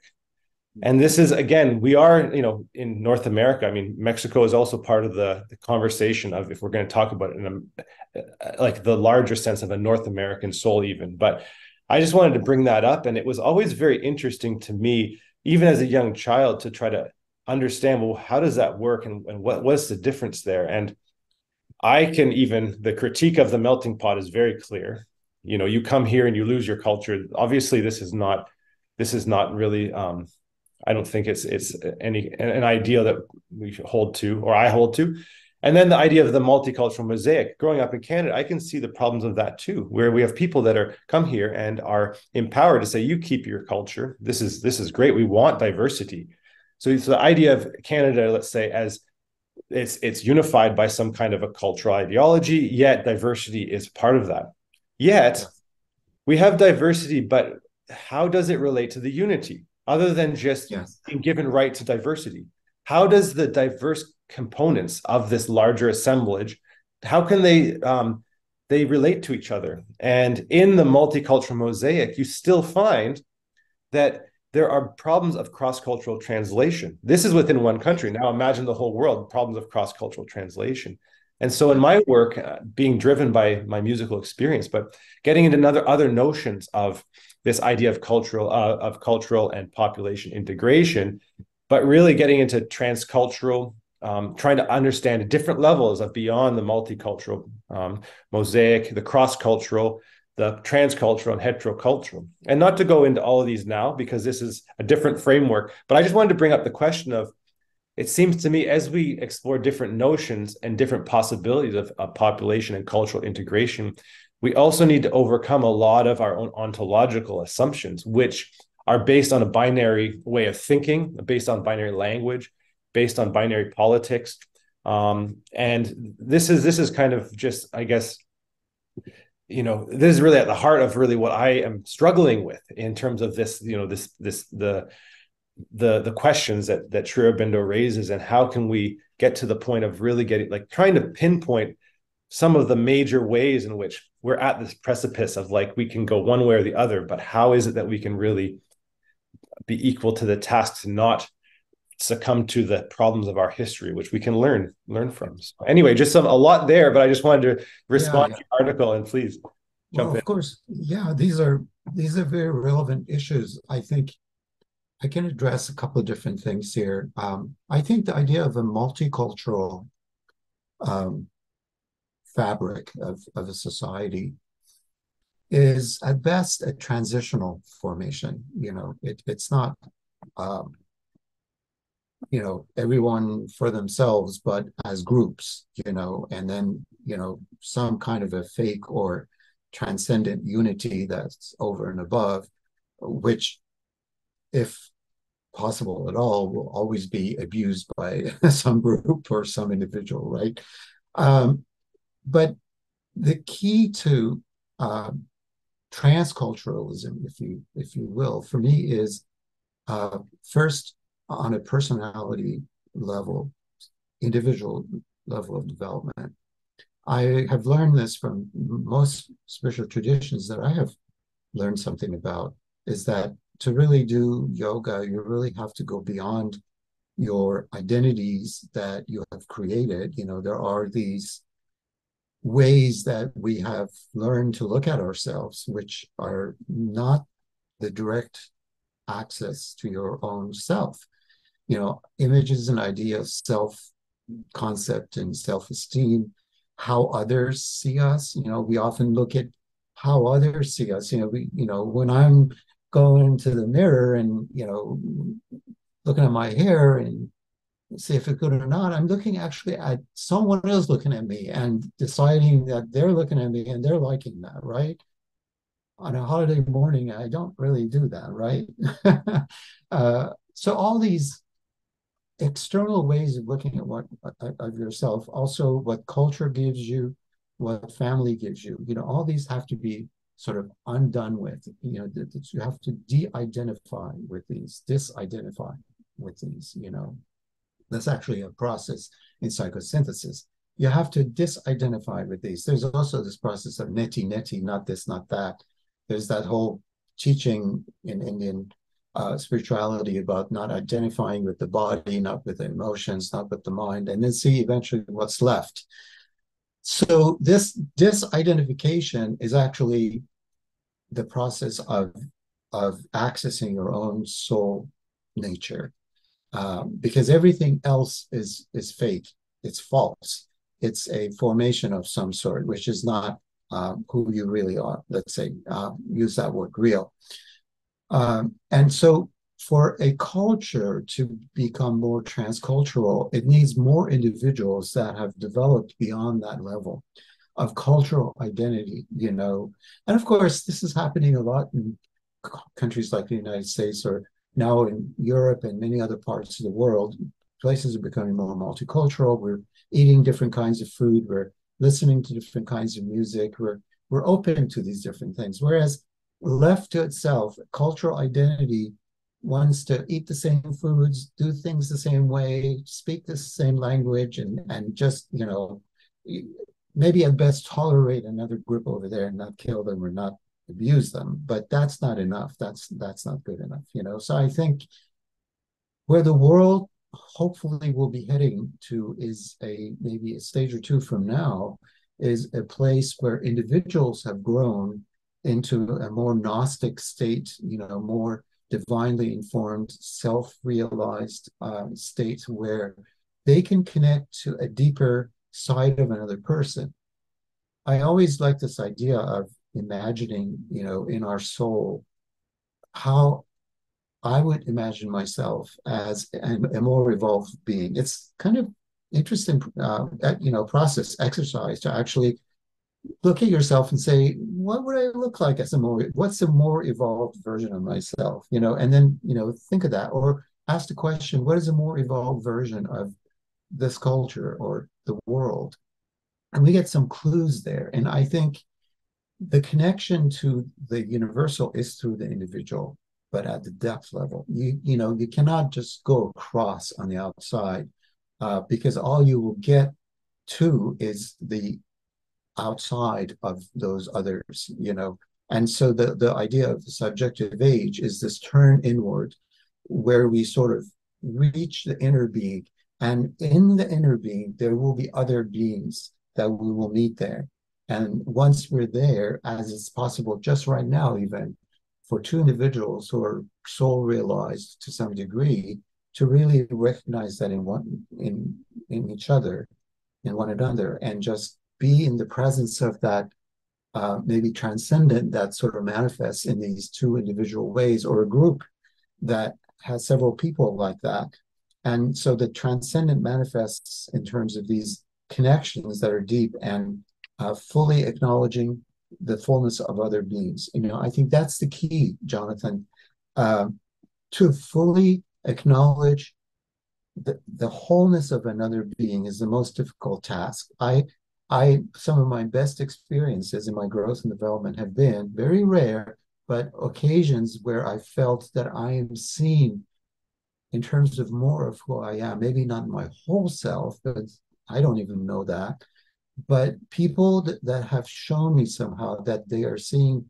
and this is again we are you know in north america i mean mexico is also part of the, the conversation of if we're going to talk about it in a, like the larger sense of a north american soul even but i just wanted to bring that up and it was always very interesting to me even as a young child to try to understand well how does that work? And, and what what's the difference there? And i can even the critique of the melting pot is very clear. You know you come here and you lose your culture. Obviously this is not this is not really um, I don't think it's it's any an ideal that we should hold to or I hold to. And then the idea of the multicultural mosaic. Growing up in Canada, I can see the problems of that too, where we have people that are come here and are empowered to say, "You keep your culture. This is this is great. We want diversity." So it's the idea of Canada, let's say, as it's it's unified by some kind of a cultural ideology, yet diversity is part of that. Yet we have diversity, but how does it relate to the unity? other than just yes. being given right to diversity? How does the diverse components of this larger assemblage, how can they um, they relate to each other? And in the multicultural mosaic, you still find that there are problems of cross-cultural translation. This is within one country. Now imagine the whole world, problems of cross-cultural translation. And so in my work, uh, being driven by my musical experience, but getting into another other notions of this idea of cultural uh, of cultural and population integration, but really getting into transcultural, um, trying to understand different levels of beyond the multicultural um, mosaic, the cross-cultural, the transcultural and heterocultural. And not to go into all of these now because this is a different framework, but I just wanted to bring up the question of it seems to me as we explore different notions and different possibilities of, of population and cultural integration, we also need to overcome a lot of our own ontological assumptions, which are based on a binary way of thinking, based on binary language, based on binary politics. Um, and this is this is kind of just, I guess, you know, this is really at the heart of really what I am struggling with in terms of this, you know, this this the the the questions that that Sri raises and how can we get to the point of really getting like trying to pinpoint some of the major ways in which we're at this precipice of like we can go one way or the other but how is it that we can really be equal to the task to not succumb to the problems of our history which we can learn learn from. So anyway just some a lot there but i just wanted to respond yeah, to your article and please jump well, of in. course. Yeah these are these are very relevant issues. I think i can address a couple of different things here. Um, i think the idea of a multicultural um, fabric of, of a society is at best a transitional formation. You know, it, it's not um, you know everyone for themselves but as groups you know and then you know some kind of a fake or transcendent unity that's over and above which if possible at all will always be abused by some group or some individual right um, but the key to um, transculturalism if you if you will for me is uh, first on a personality level, individual level of development. I have learned this from most spiritual traditions that I have learned something about is that to really do yoga, you really have to go beyond your identities that you have created. You know, there are these ways that we have learned to look at ourselves, which are not the direct access to your own self you know, images and ideas, self concept and self esteem, how others see us. You know, we often look at how others see us. You know, we, you know, when I'm going to the mirror and, you know, looking at my hair and see if it's good or not, I'm looking actually at someone else looking at me and deciding that they're looking at me and they're liking that, right? On a holiday morning, I don't really do that, right? uh, so all these external ways of looking at what of yourself also what culture gives you what family gives you you know all these have to be sort of undone with you know that you have to de-identify with these disidentify with these you know that's actually a process in psychosynthesis. You have to disidentify with these. There's also this process of neti neti not this not that. There's that whole teaching in indian uh, spirituality about not identifying with the body, not with the emotions, not with the mind, and then see eventually what's left. So this disidentification is actually the process of of accessing your own soul nature, um, because everything else is is fake. It's false. It's a formation of some sort, which is not um, who you really are. Let's say uh, use that word real. Um, and so for a culture to become more transcultural, it needs more individuals that have developed beyond that level of cultural identity, you know. And of course, this is happening a lot in countries like the United States or now in Europe and many other parts of the world. Places are becoming more multicultural. We're eating different kinds of food. We're listening to different kinds of music. We're we're open to these different things. Whereas left to itself, cultural identity wants to eat the same foods, do things the same way, speak the same language, and and just you know, maybe at best tolerate another group over there and not kill them or not abuse them. But that's not enough. That's that's not good enough. You know. So I think where the world hopefully will be heading to is a maybe a stage or two from now is a place where individuals have grown into a more Gnostic state, you know, more divinely informed, self-realized um, state where they can connect to a deeper side of another person. I always like this idea of imagining, you know, in our soul, how I would imagine myself as a, a more evolved being. It's kind of interesting, uh, you know, process exercise to actually look at yourself and say, what would I look like as a more, what's a more evolved version of myself? You know, and then, you know, think of that or ask the question, what is a more evolved version of this culture or the world? And we get some clues there. And I think the connection to the universal is through the individual, but at the depth level. You, you know, you cannot just go across on the outside uh, because all you will get to is the outside of those others, you know. And so the, the idea of the subjective age is this turn inward where we sort of reach the inner being. And in the inner being, there will be other beings that we will meet there. And once we're there, as is possible just right now, even for two individuals who are soul realized to some degree, to really recognize that in one in in each other, in one another, and just be in the presence of that uh, maybe transcendent that sort of manifests in these two individual ways or a group that has several people like that. And so the transcendent manifests in terms of these connections that are deep and uh, fully acknowledging the fullness of other beings. You know, I think that's the key, Jonathan, uh, to fully acknowledge the, the wholeness of another being is the most difficult task. I, I, some of my best experiences in my growth and development have been very rare, but occasions where I felt that I am seen in terms of more of who I am, maybe not my whole self, but I don't even know that. But people that, that have shown me somehow that they are seeing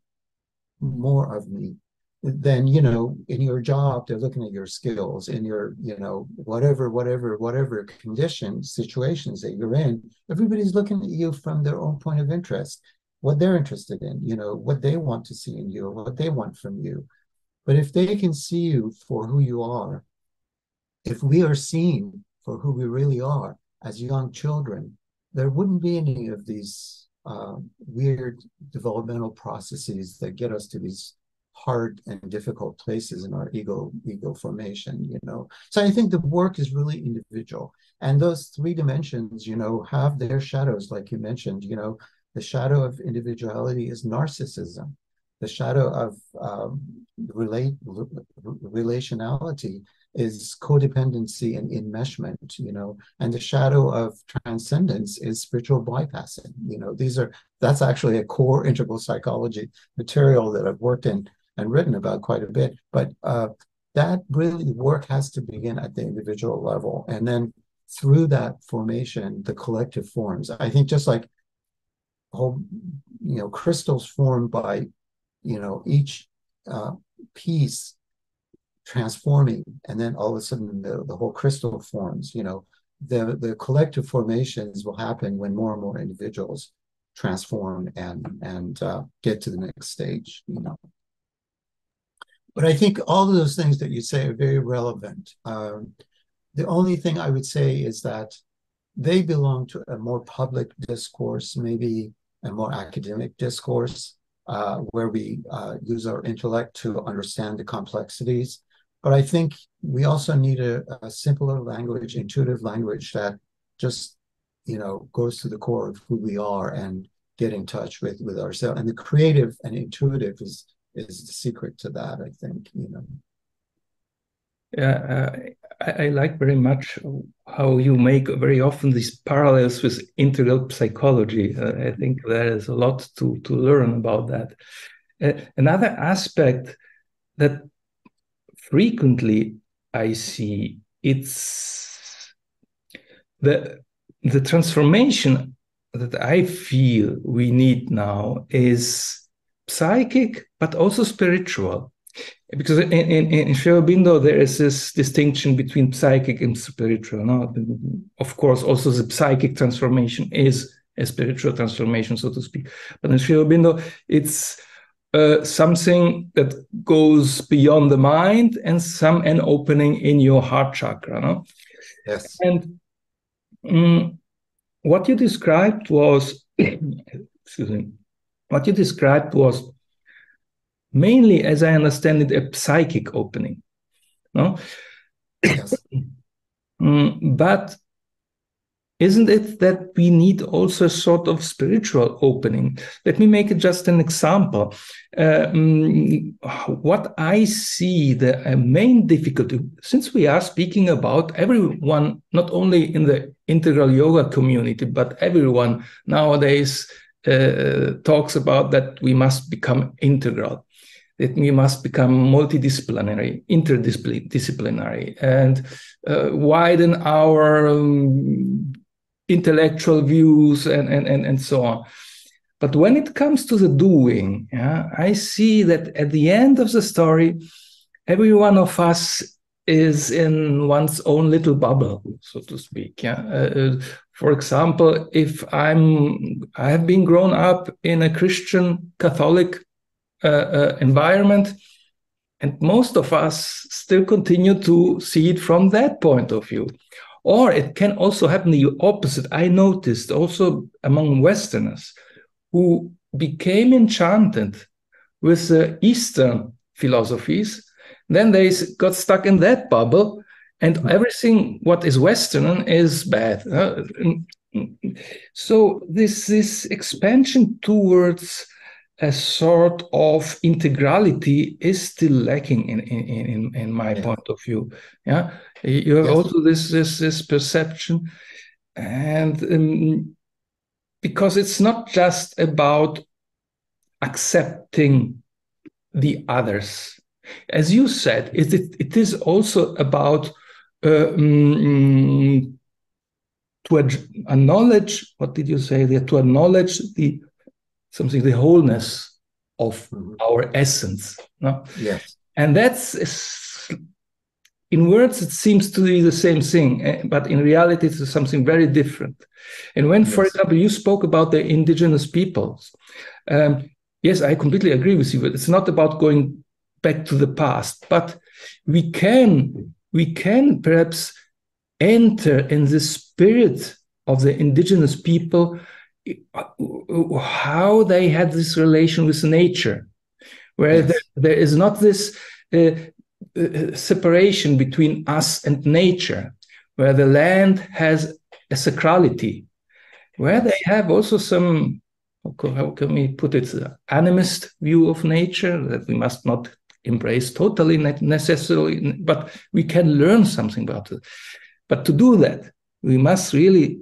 more of me then you know in your job they're looking at your skills in your you know whatever whatever whatever conditions situations that you're in everybody's looking at you from their own point of interest what they're interested in you know what they want to see in you or what they want from you. But if they can see you for who you are if we are seen for who we really are as young children there wouldn't be any of these uh, weird developmental processes that get us to these hard and difficult places in our ego ego formation you know? So i think the work is really individual. And those three dimensions you know have their shadows like you mentioned you know? The shadow of individuality is narcissism. The shadow of um, relate relationality is codependency and enmeshment you know and the shadow of transcendence is spiritual bypassing you know these are that's actually a core integral psychology material that i've worked in and written about quite a bit. But uh, that really work has to begin at the individual level. And then through that formation, the collective forms. I think just like whole, you know, crystals formed by, you know, each uh, piece transforming, and then all of a sudden the, the whole crystal forms, you know, the, the collective formations will happen when more and more individuals transform and and uh, get to the next stage, you know. But I think all of those things that you say are very relevant. Um, the only thing I would say is that they belong to a more public discourse, maybe a more academic discourse, uh, where we uh, use our intellect to understand the complexities. But I think we also need a, a simpler language, intuitive language that just you know goes to the core of who we are and get in touch with with ourselves. And the creative and intuitive is is the secret to that. I think you know. Yeah, uh, I, I, like very much how you make very often these parallels with integral psychology. Uh, I think there is a lot to to learn about that. Uh, another aspect that frequently I see it's the the transformation that I feel we need now is psychic but also spiritual because in, in, in Sri there is this distinction between psychic and spiritual. No? Of course, also the psychic transformation is a spiritual transformation, so to speak. But in Sri Aurobindo, it's uh, something that goes beyond the mind and some an opening in your heart chakra. No? Yes. And um, what you described was, excuse me, what you described was mainly, as I understand it, a psychic opening. No? Yes. mm, but isn't it that we need also a sort of spiritual opening? Let me make it just an example. Um, what I see the uh, main difficulty, since we are speaking about everyone, not only in the integral yoga community, but everyone nowadays uh, talks about that we must become integral that we must become multidisciplinary, interdisciplinary, and uh, widen our um, intellectual views and, and, and, and so on. But when it comes to the doing, yeah, I see that at the end of the story, every one of us is in one's own little bubble, so to speak. Yeah. Uh, uh for example, if I'm, I have been grown up in a Christian Catholic uh, uh, environment. And most of us still continue to see it from that point of view. Or it can also happen the opposite. I noticed also among Westerners who became enchanted with the Eastern philosophies. Then they got stuck in that bubble and mm-hmm. everything what is Western is bad. Uh, so this this expansion towards a sort of integrality is still lacking in in in, in my yeah. point of view. Yeah, you have yes. also this this this perception, and um, because it's not just about accepting the others, as you said, it it, it is also about uh, um, to acknowledge what did you say there to acknowledge the something the wholeness of mm-hmm. our essence no yes and that's in words it seems to be the same thing eh, but in reality it's something very different and when yes. for example you spoke about the indigenous peoples um, yes i completely agree with you but it's not about going back to the past but we can we can perhaps enter in the spirit of the indigenous people how they had this relation with nature where yes. there, there is not this uh, uh, separation between us and nature where the land has a sacrality where they have also some how can we put it animist view of nature that we must not embrace totally necessarily but we can learn something about it but to do that, we must really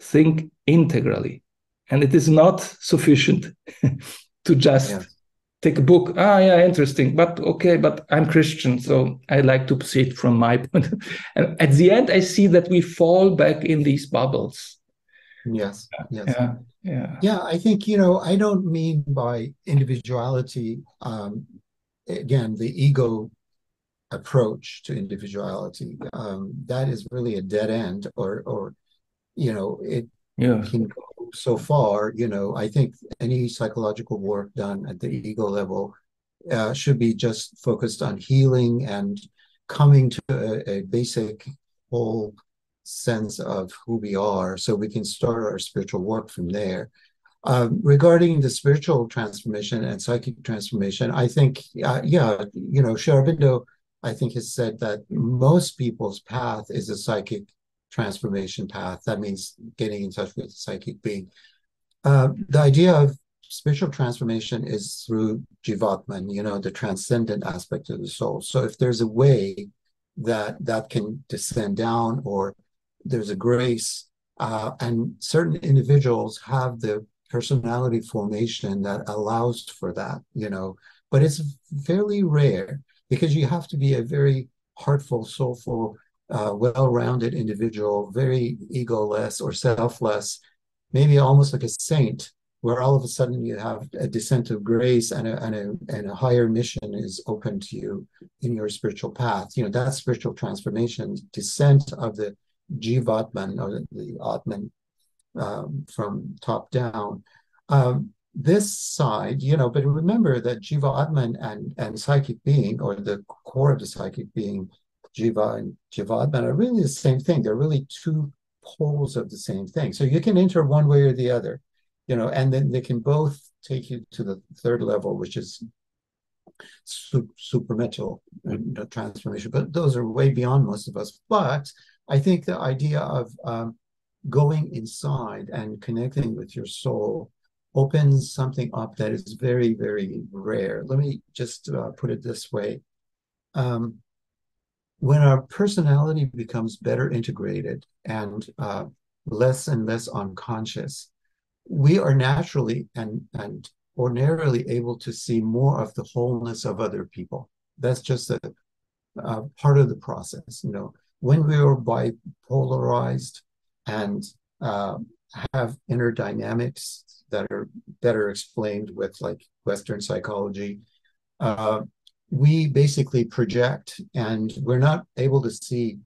think integrally. And it is not sufficient to just yeah. take a book. Ah, yeah, interesting. But okay, but I'm Christian, so I like to see it from my point. and at the end, I see that we fall back in these bubbles. Yes. Yes. Yeah. Yeah. Yeah. I think, you know, I don't mean by individuality, um, again, the ego approach to individuality. Um, that is really a dead end, or or you know, it yeah. can go so far. You know, I think any psychological work done at the ego level uh, should be just focused on healing and coming to a, a basic whole sense of who we are, so we can start our spiritual work from there. Um, regarding the spiritual transformation and psychic transformation, I think, uh, yeah, you know, Sri Aurobindo I think, has said that most people's path is a psychic transformation path. That means getting in touch with the psychic being. Uh, the idea of spiritual transformation is through Jivatman, you know, the transcendent aspect of the soul. So if there's a way that that can descend down or there's a grace, uh, and certain individuals have the personality formation that allows for that, you know, but it's fairly rare because you have to be a very heartful, soulful, uh, well-rounded individual, very egoless or selfless, maybe almost like a saint, where all of a sudden you have a descent of grace and a, and a, and a higher mission is open to you in your spiritual path. You know, that spiritual transformation, descent of the Jivatman or the, the Atman um, from top down. Um, this side, you know, but remember that Jiva Atman and, and psychic being, or the core of the psychic being, Jiva and Jiva Atman, are really the same thing. They're really two poles of the same thing. So you can enter one way or the other, you know, and then they can both take you to the third level, which is supramental transformation. But those are way beyond most of us. But I think the idea of um, going inside and connecting with your soul opens something up that is very, very rare. Let me just uh, put it this way. Um, when our personality becomes better integrated and uh, less and less unconscious, we are naturally and, and ordinarily able to see more of the wholeness of other people. That's just a, a part of the process. You know, when we are bipolarized and uh, have inner dynamics that are better explained with like Western psychology. Uh, we basically project, and we're not able to see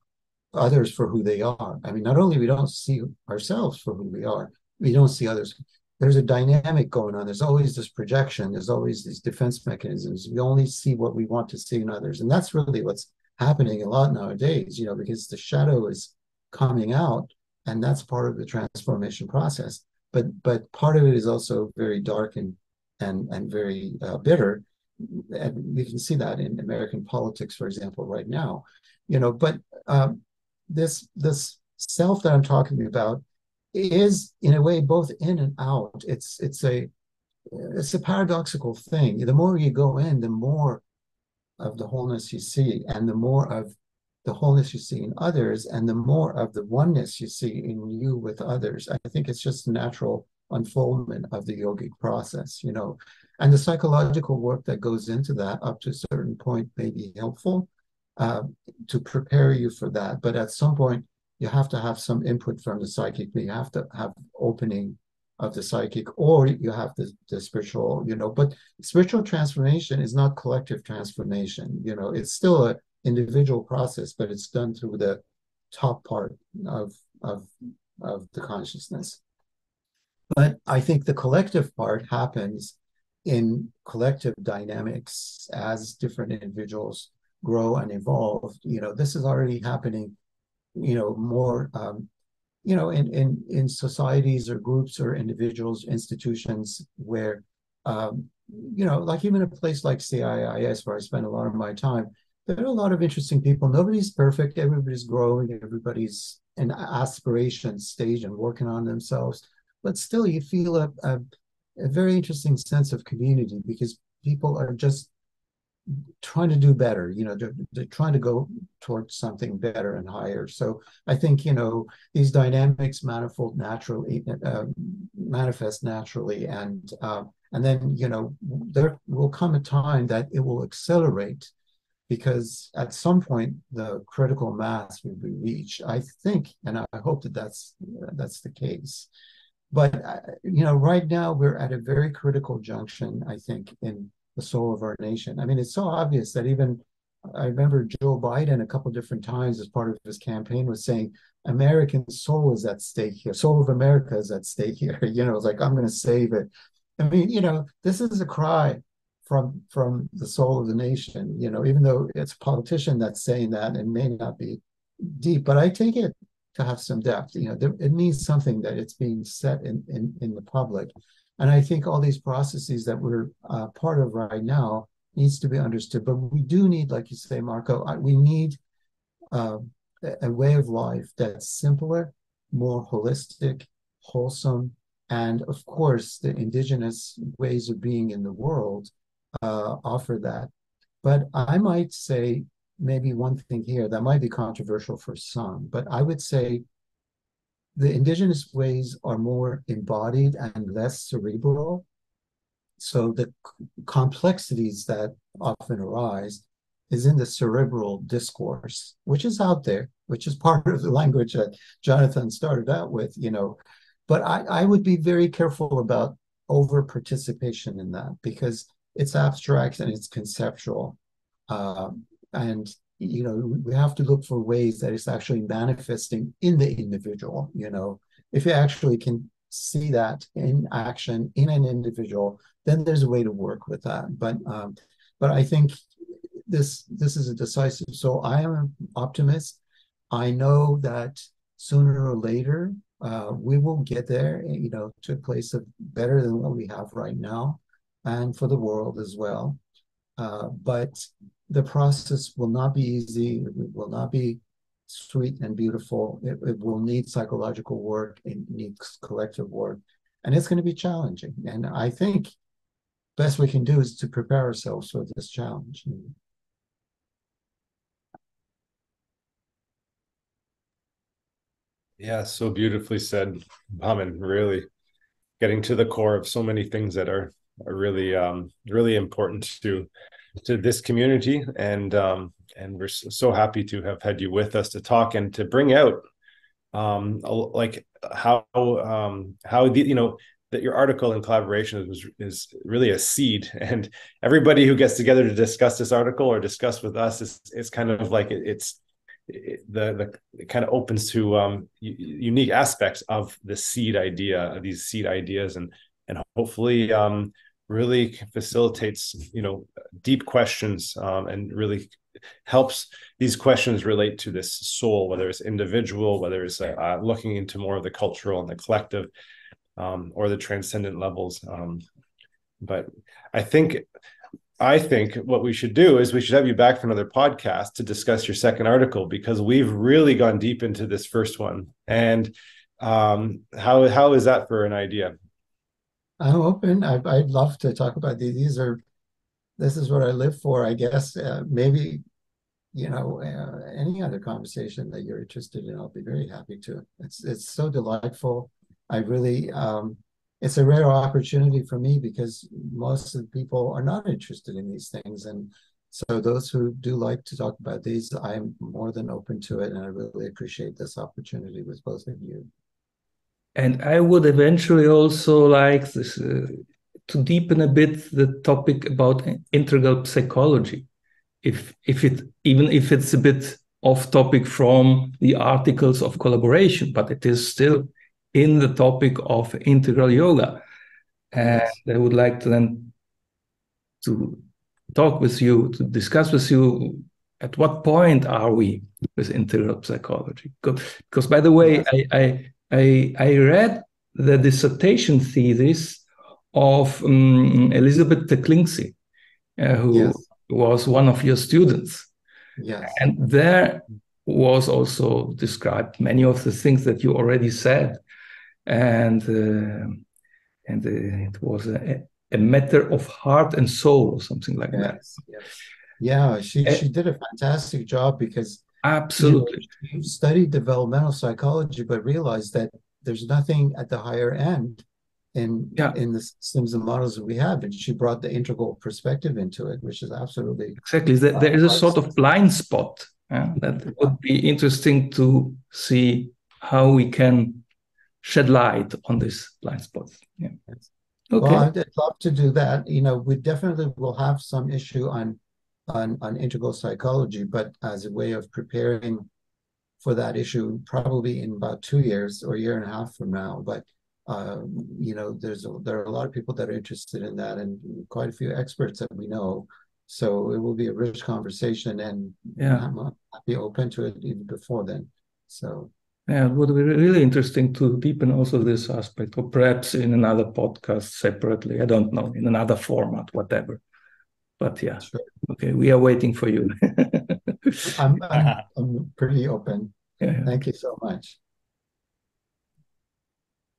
others for who they are. I mean, not only we don't see ourselves for who we are, we don't see others. There's a dynamic going on. There's always this projection. There's always these defense mechanisms. We only see what we want to see in others, and that's really what's happening a lot nowadays. You know, because the shadow is coming out, and that's part of the transformation process but but part of it is also very dark and and and very uh, bitter and we can see that in american politics for example right now you know but um, this this self that I'm talking about is in a way both in and out. It's it's a it's a paradoxical thing. The more you go in, the more of the wholeness you see, and the more of the wholeness you see in others, and the more of the oneness you see in you with others. I think it's just natural unfoldment of the yogic process, you know. And the psychological work that goes into that up to a certain point may be helpful uh, to prepare you for that. But at some point, you have to have some input from the psychic. You have to have opening of the psychic, or you have the, the spiritual, you know. But spiritual transformation is not collective transformation. You know, it's still a individual process, but it's done through the top part of of of the consciousness. But I think the collective part happens in collective dynamics as different individuals grow and evolve. You know, this is already happening, you know, more um, you know, in, in, in societies or groups or individuals, institutions where, um, you know, like even a place like CIIS, where I spend a lot of my time, there are a lot of interesting people. Nobody's perfect. Everybody's growing. Everybody's in aspiration stage and working on themselves. But still, you feel a, a, a very interesting sense of community because people are just trying to do better you know they're, they're, trying to go towards something better and higher. So i think you know these dynamics manifold naturally uh, manifest naturally and uh, and then you know there will come a time that it will accelerate because at some point the critical mass will be reached. I think and i hope that that's that's the case but uh, you know right now we're at a very critical junction i think in the soul of our nation. I mean, it's so obvious that even I remember Joe Biden a couple different times as part of his campaign was saying American soul is at stake here. Soul of America is at stake here. You know, it's like I'm going to save it. I mean, you know, this is a cry from from the soul of the nation. You know, even though it's a politician that's saying that and may not be deep, but I take it to have some depth. You know, there, it means something that it's being set in in, in the public. And I think all these processes that we're uh, part of right now needs to be understood. But we do need, like you say, Marco, we need uh, a way of life that's simpler, more holistic, wholesome, and of course, the indigenous ways of being in the world uh, offer that. But I might say maybe one thing here that might be controversial for some, but I would say the indigenous ways are more embodied and less cerebral. So the complexities that often arise is in the cerebral discourse, which is out there, which is part of the language that Jonathan started out with, you know. But I, I would be very careful about over participation in that because it's abstract and it's conceptual. Um, and you know we have to look for ways that it's actually manifesting in the individual you know. If you actually can see that in action in an individual then there's a way to work with that. But um, but i think this this is a decisive. So i am an optimist. I know that sooner or later uh, we will get there you know to a place of better than what we have right now and for the world as well. Uh, but the process will not be easy. It will not be sweet and beautiful. It, it will need psychological work. It needs collective work, and it's going to be challenging. And I think best we can do is to prepare ourselves for this challenge. Yeah, so beautifully said, Bahman. Really getting to the core of so many things that are are really um really important to to this community. And um, and we're so happy to have had you with us to talk and to bring out um, like how um, how the you know that your article in collaboration is is really a seed. And everybody who gets together to discuss this article or discuss with us is it's kind of like it, it's it, the the it kind of opens to um, unique aspects of the seed idea these seed ideas. And and hopefully um, really facilitates you know deep questions um, and really helps these questions relate to this soul whether it's individual whether it's uh, uh, looking into more of the cultural and the collective um, or the transcendent levels um, but i think I think what we should do is we should have you back for another podcast to discuss your second article because we've really gone deep into this first one. And um, how how is that for an idea? I'm open. I, would love to talk about these. These are this is what I live for. I guess uh, maybe you know uh, any other conversation that you're interested in, I'll be very happy to. It's it's so delightful. I really um, it's a rare opportunity for me because most of the people are not interested in these things and so those who do like to talk about these i'm more than open to it and i really appreciate this opportunity with both of you and i would eventually also like this uh, to deepen a bit the topic about integral psychology if if it even if it's a bit off topic from the articles of collaboration but it is still in the topic of integral yoga. And I would like to then to talk with you, to discuss with you at what point are we with integral psychology? Because, by the way, I, I, I, I read the dissertation thesis of um, Elizabeth Teklinski, uh, who yes. was one of your students. Yes. And there was also described many of the things that you already said and uh, and uh, it was a, a, matter of heart and soul or something like yes, that. Yes. Yeah, she she did a fantastic job because absolutely you know, studied developmental psychology, but realized that there's nothing at the higher end in yeah. in the systems and models that we have, and she brought the integral perspective into it, which is absolutely exactly. There, there is a sort of blind spot uh, that would be interesting to see how we can shed light on this blind spots. Yeah. Okay. Well, I'd love to do that. You know, we definitely will have some issue on on on integral psychology, but as a way of preparing for that issue, probably in about two years or a year and a half from now. But uh, you know, there's a, there are a lot of people that are interested in that, and quite a few experts that we know. So it will be a rich conversation, and yeah, I'm, I'll be open to it even before then. So yeah, it would be really interesting to deepen also this aspect, or perhaps in another podcast separately. I don't know, in another format, whatever. But yeah, sure. okay, we are waiting for you. I'm, I'm, I'm, pretty open. Yeah. Thank you so much.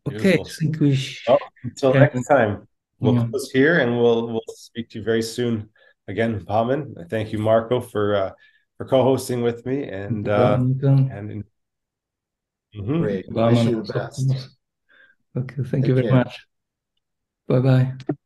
Okay, I think we. Well, until yeah. next time, we'll yeah. close here, and we'll we'll speak to you very soon again, Bahman. Thank you, Marco, for uh, for co-hosting with me, and uh, and. Mm-hmm. Great. Wish you the best. Okay, thank Take you very care. much. Bye bye.